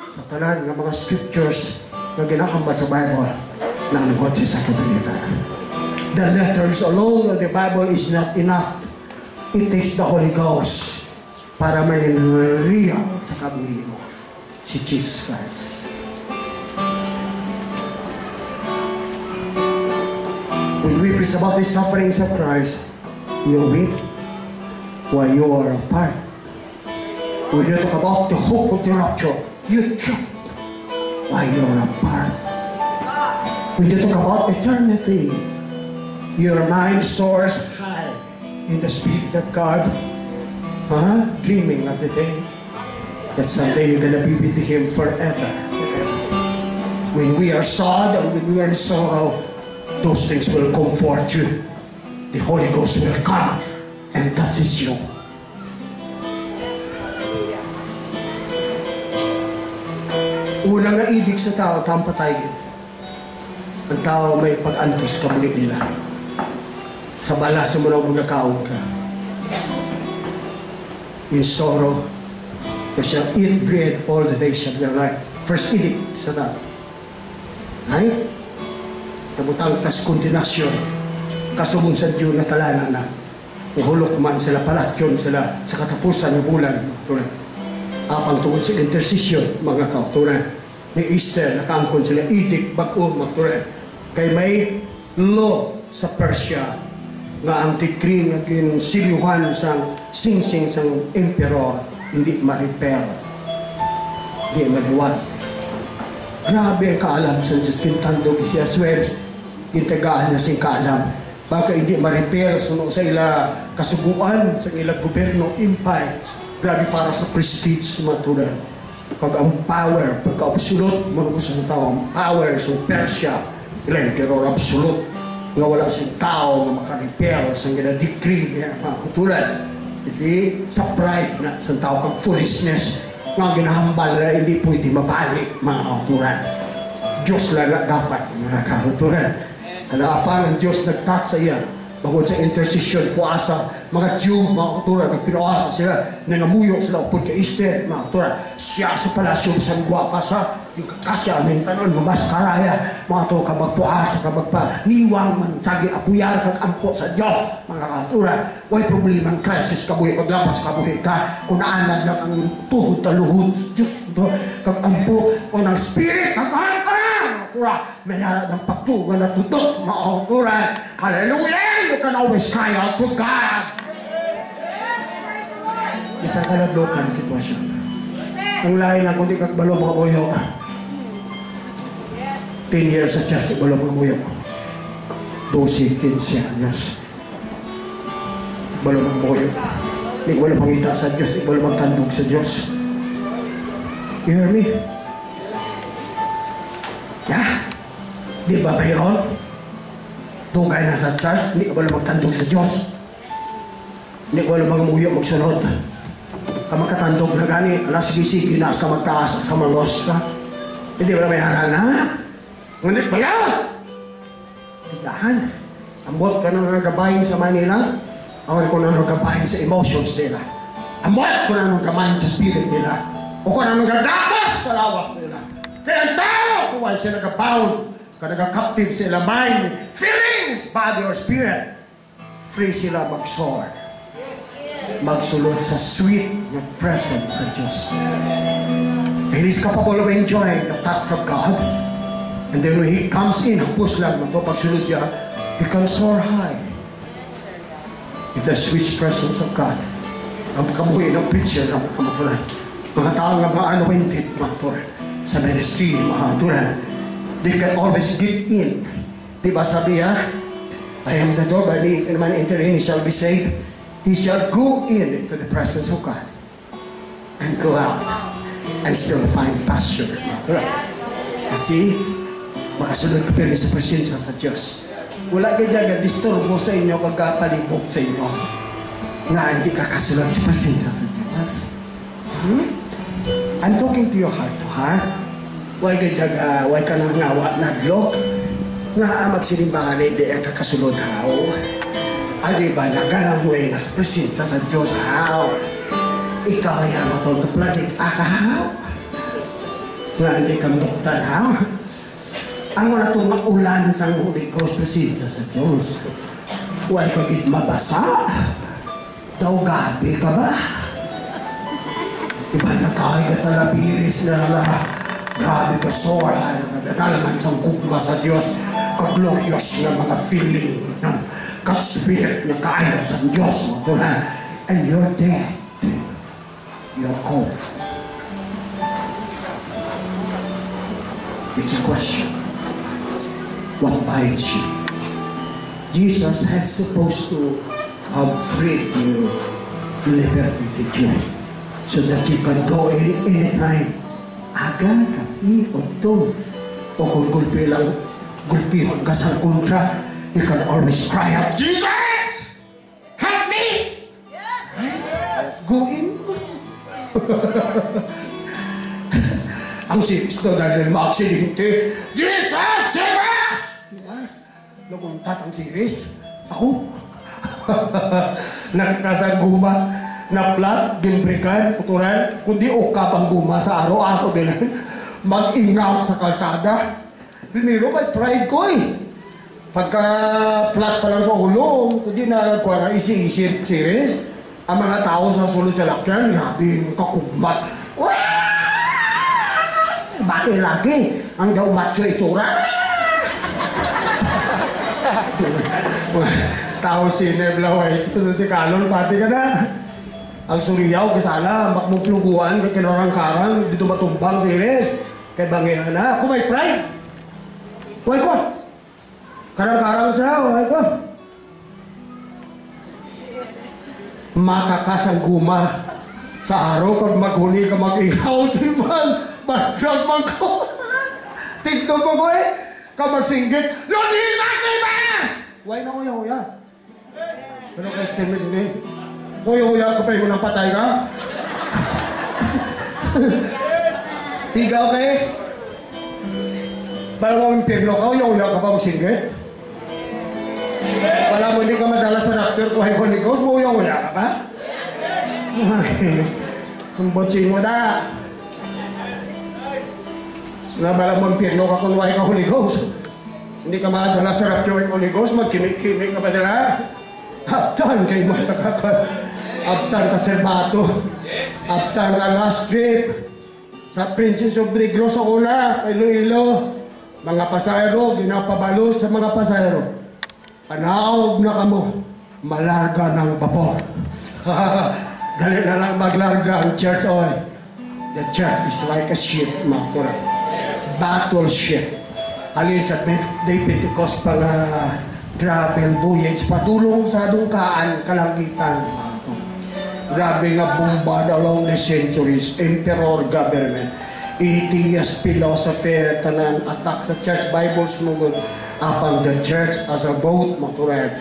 sa tanan ng mga scriptures na ginahambad sa Bible na nagot sa believer. The letters alone of the Bible is not enough It takes the Holy Ghost para may real sa kabuhi mo. Si Jesus Christ. When we preach about the sufferings of Christ, you weep while you are apart. When you talk about the hope of the rapture, you choke while you are apart. When you talk about eternity, your mind soars high in the Spirit of God, huh? dreaming of the day that someday you're gonna be with Him forever. When we are sad and when we are in sorrow, those things will comfort you. The Holy Ghost will come and touches you. Unang naibig sa tao, tampatay Ang tao may pag-antos kabulit nila sa balas mo na mga kaon ka. In sorrow, you shall eat bread all the days of your life. First edict sa ta. Ay? Nabutang kas kontinasyon. Kasubong sa Diyo na talana na. Uhulok man sila palatyon sila sa katapusan ng bulan. Tulad. Apang tungkol sa intercession, mga kauturan. Ni Easter, nakaangkon sila idik bago magturan. Kay may law sa Persia nga ang decree nga ginsilyuhan sang singsing sang emperor hindi ma-repair. di maliwan. Grabe ang kaalam sa Diyos, kintandog siya swebs, kintagaan niya sing kaalam. Baka hindi ma-repair suno sa ila kasuguan, sa ila gobyerno, empire. Grabe para sa prestige mga tulad. Kag ang power, pagka-absolute, mga gusto ng tao, ang power sa Persia, ilan, pero absolute, nga wala siyang tao nga maka-repair sa gina-decree niya, mga katulad. Kasi sa pride na sa tao kag foolishness, nga ginahambal na hindi pwede mabalik, mga katulad. Diyos lang na dapat, mga katulad. Hanapan ang Diyos nag-touch sa iya. Bangod sa intercession, kuasa, mga Jew, mga kutura, nagpinawasa sila, nangamuyo sila upod kay Easter, mga kutura, siya sa palasyo sa gwapa sa, yung kakasya, amin tanon, mamaskara ya, mga to, ka magpuasa, ka magpaniwang, man, sagi apuyar, kag sa Diyos, mga kutura, way problema ang crisis, kabuhi, paglapas, kabuhi ka, kung naanad na ang tuhod taluhod, Diyos, kag ampo, ang spirit, kag Kura, may harap ng pagtuwa na tutok, mga kura. Hallelujah! You can always cry out to God. Isang kalablokan sitwasyon. Ang lahi na kundi kag balo mga buyo. 10 years sa church, balo mga buyo. 12, 15 años. Balo mga buyo. Di wala pangita sa Diyos, di wala magtandog sa Diyos. You hear me? Yeah. Di ba mayroon? Tugay na sa church, hindi ka ba magtandog sa Diyos? Hindi ka ba magmuyo magsunod? Ka makatandog na gani, alas sige na sa magtaas sa mangos ka. Hindi ba may harana? Ngunit pala! Tigahan. Ambot ka ng gabayin sa Manila, awan ko na ng gabayin sa emotions nila. Ambot ko na ng gabayin sa spirit nila. O ko na ng gadapas sa lawas nila. Kaya ang tao, kung wala sila nag-bound, kung nag-captive sila mind, feelings, body or spirit, free sila mag-soar. Magsulod sa sweet na presence sa Diyos. It is capable of enjoying the touch of God. And then when He comes in, hapos lang mo pagsulod niya, He can soar high. In the sweet presence of God. Ang kabuhi ng preacher, ang kamatulan. Mga tao nga mga anointed, mga turan sa ministry, mga turan. They can always get in. Di ba sabi ha? I am the door, but if any man enter in, he shall be saved. He shall go in into the presence of God and go out and still find pasture. Mga turan. Kasi, makasunod ka pero sa presensya sa Diyos. Wala ka dyan disturbo sa inyo pagkapalibog sa inyo. Nga hindi ka kasunod sa presensya sa Diyos. Hmm? I'm talking to your heart to heart. Why ka jag, uh, why ka nang ngawa naglok? Nga ah, magsilimbangan ay di ka kasunod how? Ay ba nagalang mo eh, nasa presensya sa Diyos how? Ikaw ay ang matol ka planet aka how? Nga hindi ka doktan how? Ang wala itong ulan sa Holy Ghost presensya sa Diyos. Why ka git mabasa? Daw gabi ka ba? Iba na tayo talabiris na na grabe ka sora. Nadalaman sa kukma sa Diyos. Ka-glorious na mga feeling. na Ka-spirit na kaya sa Diyos. And you're dead. You're cold. It's a question. What binds you? Jesus had supposed to have freed you, liberated you so that you can go any, anytime. Aga, gabi, o to. O kung gulpi lang, gulpi ka sa kontra, you can always cry out, Jesus! Help me! Go in. Ang siris ko dahil maaksidente, Jesus, save us! Diba? Lumuntat ang siris. Ako. Nakakasaguma na flat, gilbrikan, puturan, kundi uka pang guma sa araw-araw din. Mag-ingaw sa kalsada. Primero, may pride ko eh. Pagka flat pa lang sa ulo, kundi na kuha na isi-isi series, ang mga tao sa sulod sa lakyan, grabe, kakugmat. Bakit lagi? Ang daw macho itsura. tao si Nebla White, sa tikalon, pati ka na. Ang suryaw, kasala, makmupluguan, kay kinarang-karang, dito matumbang si Ires. Kay bangihan na, kung may pride. Why ko? Karang-karang siya, why ko? Makakasang guma sa araw kag maghuli ka mag-ihaw, di man, badrag man ko. TikTok mo ko eh, ka magsinggit, Lord Jesus, us! Why na kuya, kuya? Pero kay estimate din eh. Kuya, kuya, kapay mo ng patay ka? Ikaw kay? Para mo impirno ka, kuya ka pa magsinggit? Wala mo hindi ka madala sa raptor ko Holy Ghost, kuya, kuya ka pa? Ang botsing mo na. Na bala mo impirno ka kung wala ka Holy Ghost. Hindi ka madala sa rapture ng Holy Ghost, magkimik-kimik ka pa nila. Aptan kay mo nakakal. Aptan ka serbato. Aptan ka last trip. Sa Princess of Briglo sa una, kay Iloilo. Mga pasayro, ginapabalo sa mga pasayro. Panaog na kamo, malarga ng vapor. Dali na lang maglarga ang church oil. The church is like a ship, mga kura. Battleship. Alin sa day Pentecost pa nga travel voyage, patulong sa dungkaan, kalangitan. mga. Grabe nga bombard along the centuries, emperor government, atheist philosophy, tanan attack sa church, Bible sumugod, upon the church as a boat, mga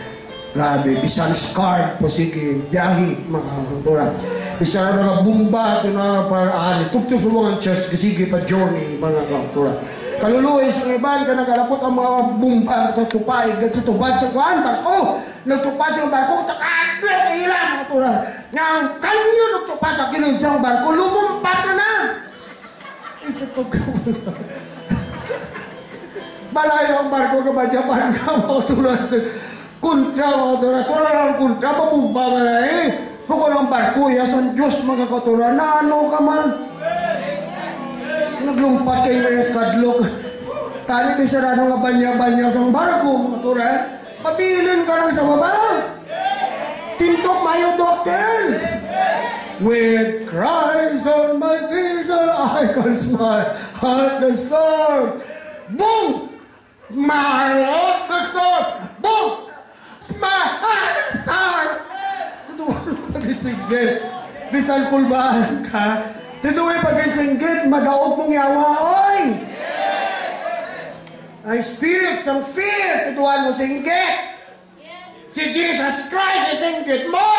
Grabe, bisan scarred po sige, biyahe, mga kultura. Bisan na bumba, ito na paraan, tuktok sa mga church, sige pa journey, mga kultura. Kaluluoy sa iban, ka nagalapot ang mga bumba, tutupay, gan sa tubad sa kuhan, barko, nagtupad sa barko, takatlo, ilan, mga kultura. Nga ang kanyo nagtupad sa kinun sa barko, lumumpat na na. Isa to Malayo ang barko ka ba Japan ka mo tulad sa kontra mo tulad. Tulad ang kontra, mabumba na eh. Kung ang barko, ya sa Diyos mga katulad, na ano ka man. Naglumpat kayo na yung skadlok. Tali di sarado nga banya-banya sa barko mga tulad. Pabilin ka lang sa baba. Tintok mayo doktor. With Christ on my vision, I can smile at the storm. Boom! Smile at the storm. Boom! Smile at the storm. Tutuwa pagin singgit. Bisan kulbaan ka. Tutuwa pagin singgit, magaog mong yawa, oy! Ang spirit ng fear, tutuwa mo singgit. Si Jesus Christ is singgit mo.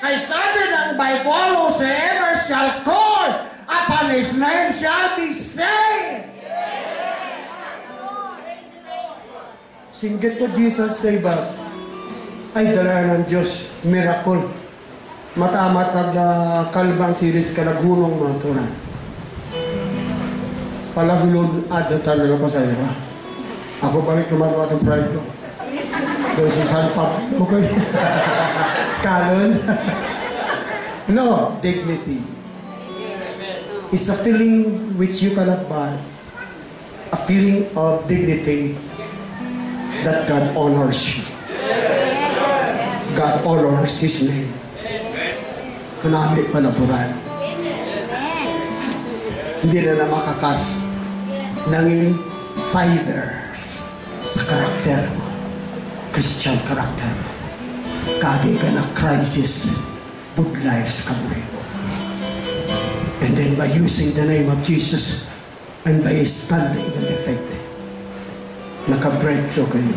Kay sabi ng Bible, whosoever shall call upon His name shall be saved. Singgit ko, Jesus save us. Ay, dala ng Diyos, miracle. Matamat nag uh, kalbang series ka nagunong mga tunan. Palagulog adjatan na lang pa sa iyo. Ako balik naman ko ang pride ko. Doon sa salpak. Okay. Kanon. no, dignity. It's a feeling which you cannot buy. A feeling of dignity that God honors you. God honors His name. Kunami palaburan. Hindi na na makakas nanging fibers sa karakter mo. Christian karakter mo. Kagi ka na crisis, put lives ka mo. And then by using the name of Jesus and by standing the defect, naka-breakthrough kayo.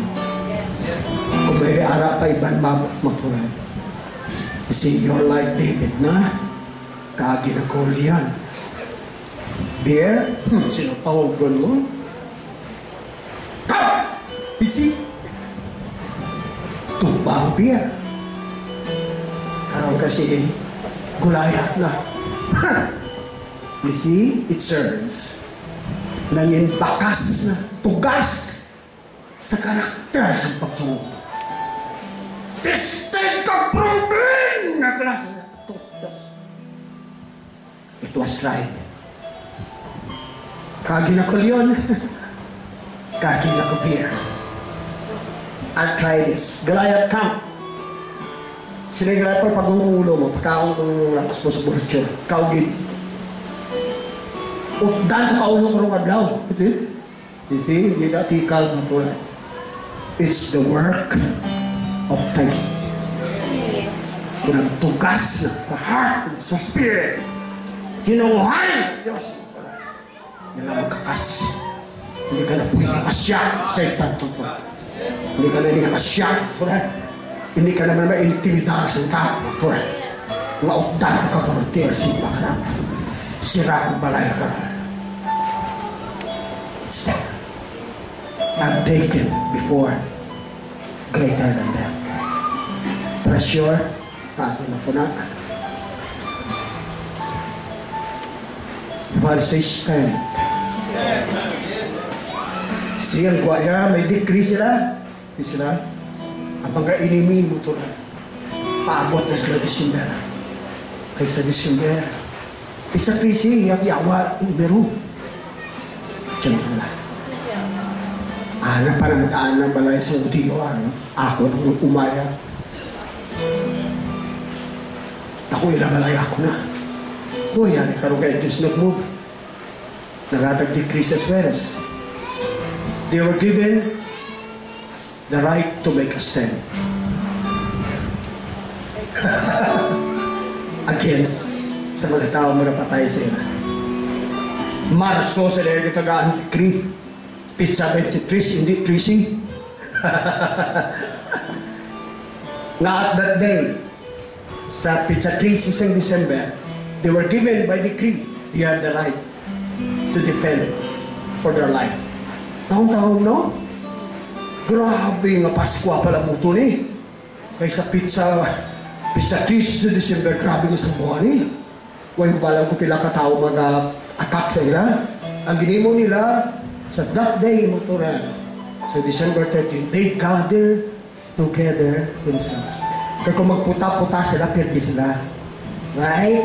Kung may ara pa iban mabot maturan. See, you're like David na. Kagi na call yan. Bear, hmm, sino pahugon mo? Come! You see? Tumba ang bear. Karoon kasi gulayat na. you see, it serves. Nangin bakas na, tugas sa karakter sa pagtungo. Tested ka problem na tugas. It was tried. Kagi na ko yun. Kagi na ko beer. Arthritis. Goliath come. Sinigrapper pag ulo mo, pagkaon ng lakas mo sa buritsyo. Kaugid. O dan ka ulo ko ng adlaw. Ito You see, hindi na tikal na po. It's the work of faith. Kung nagtugas na sa heart, sa spirit, kinunguhan sa Diyos. Yan ang magkakas. Hindi ka na pwede masyak, Satan. Hindi ka na hindi ka masyak. Hindi ka naman ma-intimidar sa tao. Mautdan ka ka frontier, simpa ka na. Sira ang balay ka na. I'm taken before greater than that. Pressure, pati na po na. Verse 10. Siyang kwaya, may decree sila. Di sila. Ang mga inimi mo to na. Paabot na sila December. Kaysa December. Isa krisi, yak yawa, numero. Diyan ka na. Ana pa ng daan ng balay sa utiyo, ano? Ako nung umaya. Ako ilabalay ako na. Yan, karoon kayo Diyos nag-move. Nagatag as well as. They were given the right to make a stand. Against sa mga tao mga patay sa ila. Marso sa dahil kitagaan decree. Pizza 23, hindi 3 Na at that day, sa Pizza 3 isang December, they were given by decree, they had the right to defend for their life. Taong-taong, no? Grabe nga Pasko pala mo ito ni. Kaysa pizza, pizza 3 sa December, grabe nga sa buwan ni. Huwag balang ko pila katao mga attack sa ila. Ang ginimo nila, sa that day, mo ito sa December 13, they gather together themselves. Kaya kung magputa-puta sila, pirti sila. Right?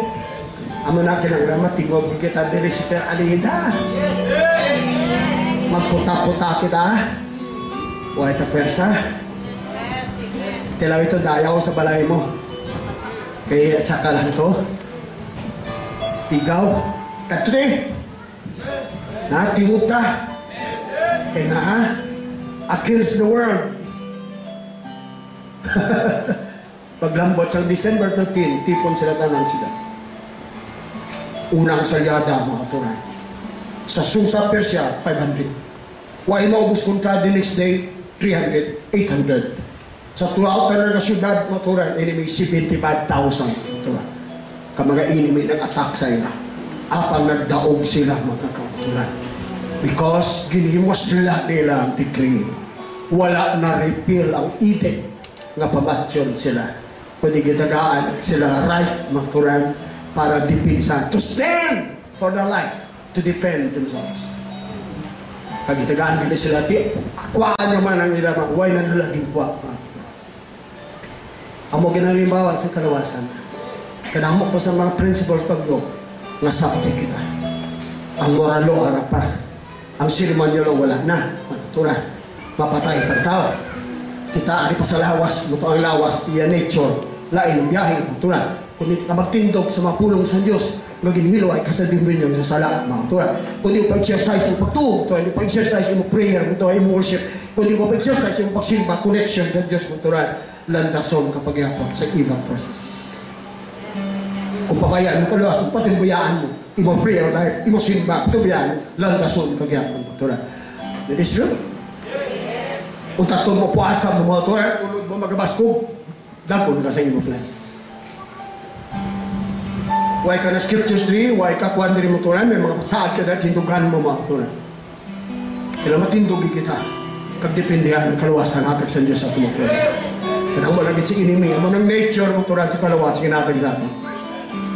Amo na kinang tingog kita diri Sister Alida. Magputa-puta kita. Huwag ito pwersa. Tilaw ito dayaw sa balay mo. Kaya saka lang to. Tigaw. Katri. Natingog ka. Kaya na ha. Against the world. Paglambot sa December 13, tipon sila tanan sila. Unang salyada, mga turan. Sa Susa, Persia, 500. Why maubos kontra the next day, 300, 800. Sa tuwaw ka na syudad, mga turan, enemy, 75,000. mga turan. Kamaga enemy nag-attack sa ila. Apang nagdaog sila, mga kauturan. Because ginimos sila nila ang decree. Wala na repeal ang edict nga pamatyon sila. Gitagaan sila right, mga para dipinsa. To stand for their life. To defend themselves. Pag itagaan nila sila, di, kuwaan naman ang mga why na nalaging kuwa. Amo ginalimbawa sa kalawasan. Kanamo ko sa mga principles paglo nga subject kita. Ang moralo ara pa. Ang seremonyalo wala na. Tura, mapatay pag tao. Kita ari pa sa lawas, lupa ang lawas, iya nature, lain ang biyahe, tura. Kung hindi ka magtindog sa mga pulong sa Diyos, nga ginhilo ay kasadimrin yung sa sala, mga tura. Kung hindi pa-exercise mo pagtuo, ito, hindi pa-exercise mo prayer, ay mo worship. Kung hindi mo pa-exercise yung pagsimba, connection sa Diyos, mga tura. Landason kapag yapon sa evil forces. Kung pabayaan mo kaluwas, patimbayaan mo, imo prayer life, imo simba, patimbayaan, landason kapag yapon, mga tura. That is true. Kung tato mo puasa mo mga tura, ulod mo magabasko, dagon ka sa imo flesh. Why ka na scriptures 3, why ka kuhan diri mo turan, may mga saad ka dahil tindugan mo mga turan. Kaya matindugi kita, kagdependihan ang kaluwasan hatag sa Diyos sa tumuturan. Kaya mo lagi si inimi, amo ng nature mo turan sa kaluwasan ginatag sa atin.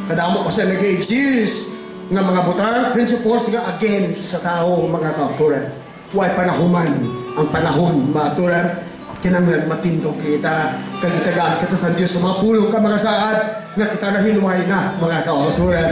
Kada mo kasi nag-exist nga mga butang principles nga against sa tao mga kauturan. Why panahuman ang panahon mga turan kinanglan matindog kita. Kagitagaan kita sa Diyos. Sa mga pulong ka mga saad nga kita nahinuhay na mga kauturan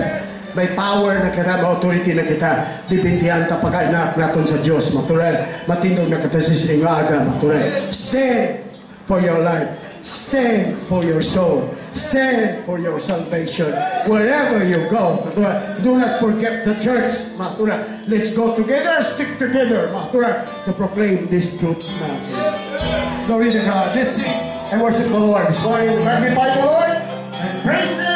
may power na kita, may authority na kita. Dipindihan ta pagkainak natin sa Diyos maturan matindog na kita sa siningaga maturan stand for your life. Stand for your soul. Stand for your salvation. Wherever you go, do not forget the church, mga tulad. Let's go together, stick together, mga tulad, to proclaim this truth natin. Glory to God. Let's sing and worship the Lord. Morning, magnify the Lord and praise Him.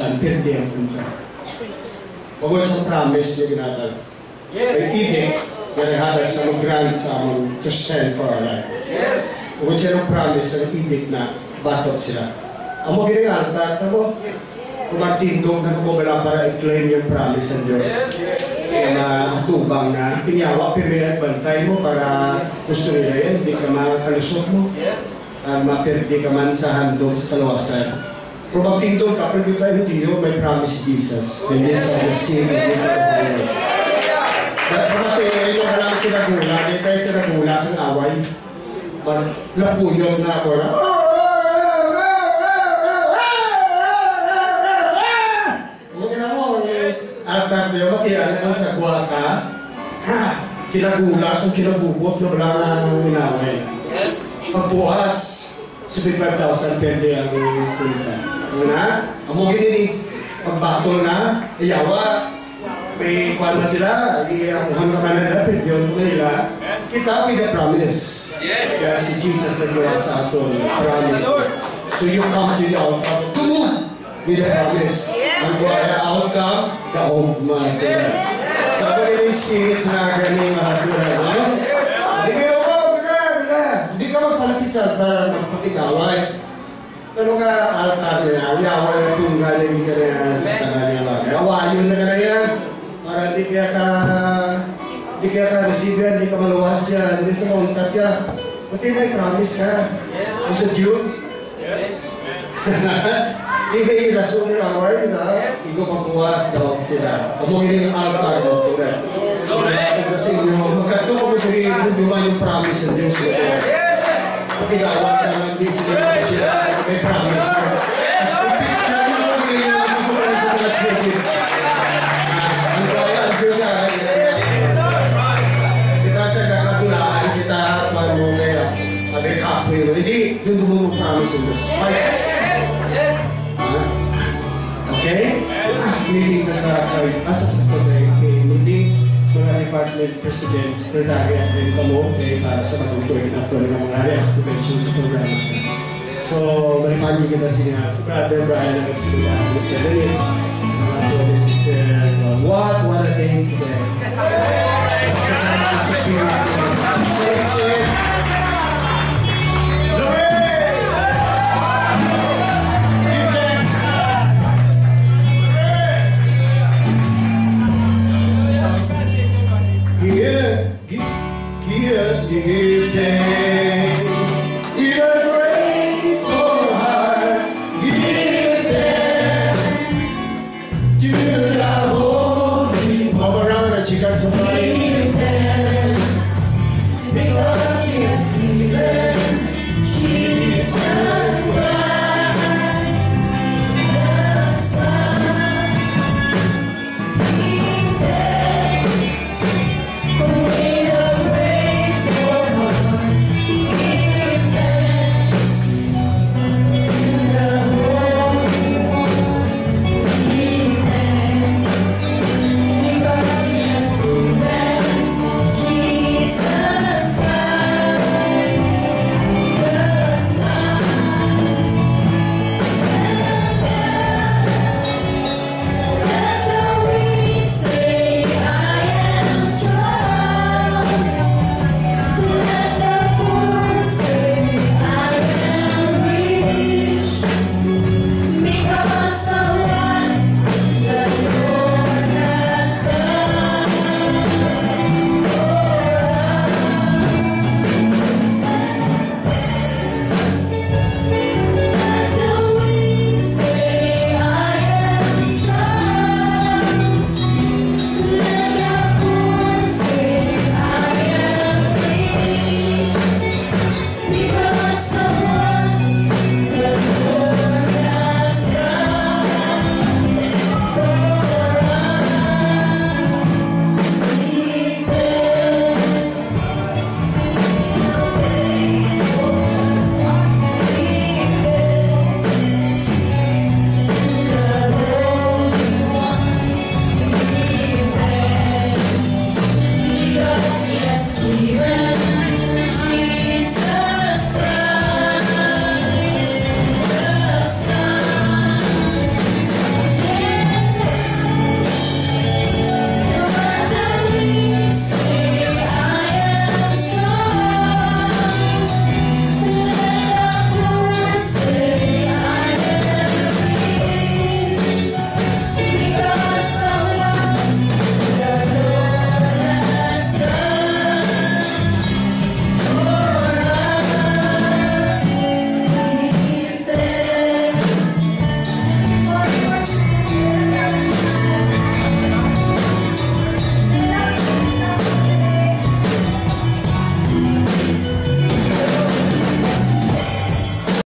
75,000 per day ang kontrata. Pagod sa promise niya ginatag. May edict nga naghatag sa mga grant sa mga to stand for our life. Kung siya ng promise, ang edict na batot sila. Ang mga ginaganta, tamo, kung magtindog na kumabala para i-claim yung promise ng Diyos. Kaya na atubang na tinyawa, pero bantay mo para gusto nila yan, hindi ka makalusot mo. Uh, maperde ka man sa handog sa kalawasan. Kung magtindog ka, pag tayo hindi yun, may promise Jesus. When this are the same, and the Lord. Kaya pati, ito na lang kinagula, hindi kayo kinagula sa away. Lapuyon na ako na, Huwag na mo, at tayo, makiyan naman sa kuwaka. Ha! Kinagula, so kinabubot, na wala na ang inaway. Pagbukas, 75,000 pwede ang punta. Una, amo gini, pagbatol na, iyawa, may kwan na sila, iyamuhan naman na dapat, yun ko nila. Kita with the promise. Yes. Kaya si Jesus nagawa sa aton, promise. So you come to the outcome, come with the promise. Ang buhay na outcome, kaog my God. Sabi ni spirit na ganing mahatura, no? Ka magpalapit sa altar, magpakikaway. Pero ka altar na yan, yaway na kung galing ka na sa tanan niya lang. Awayon na ka na yan, para di kaya ka, di kaya ka receive yan, di ka maluwas yan, hindi sa kontak yan. Pati may promise ka. Yes. Sa June. Iba yung rason ng award na ikaw pagpuwas daw sila. Among yung altar mo, correct. Sinabi ko sa inyo, magkato ko may dumaan yung promise ng Diyos sa iyo. Pagkigawad naman din sila yung sila, may promise na. As kupit na yung mga yung gusto ko lang sa mga Diyos. Ang kaya ang Diyos sa kita sa kakatulaan, kita paano kaya, abay kapoy, hindi, yung gumawa promise ng Diyos. Yes! Okay? Meeting na sa asa sa today, kay meeting mga department presidents, secretary at then kamo eh, para sa na ito ng mga reactivation sa programa. So, niyo kita siya. Si Brother Brian at si Brother Mr. Daniel. Mga to, this is uh, what, what a day today. So,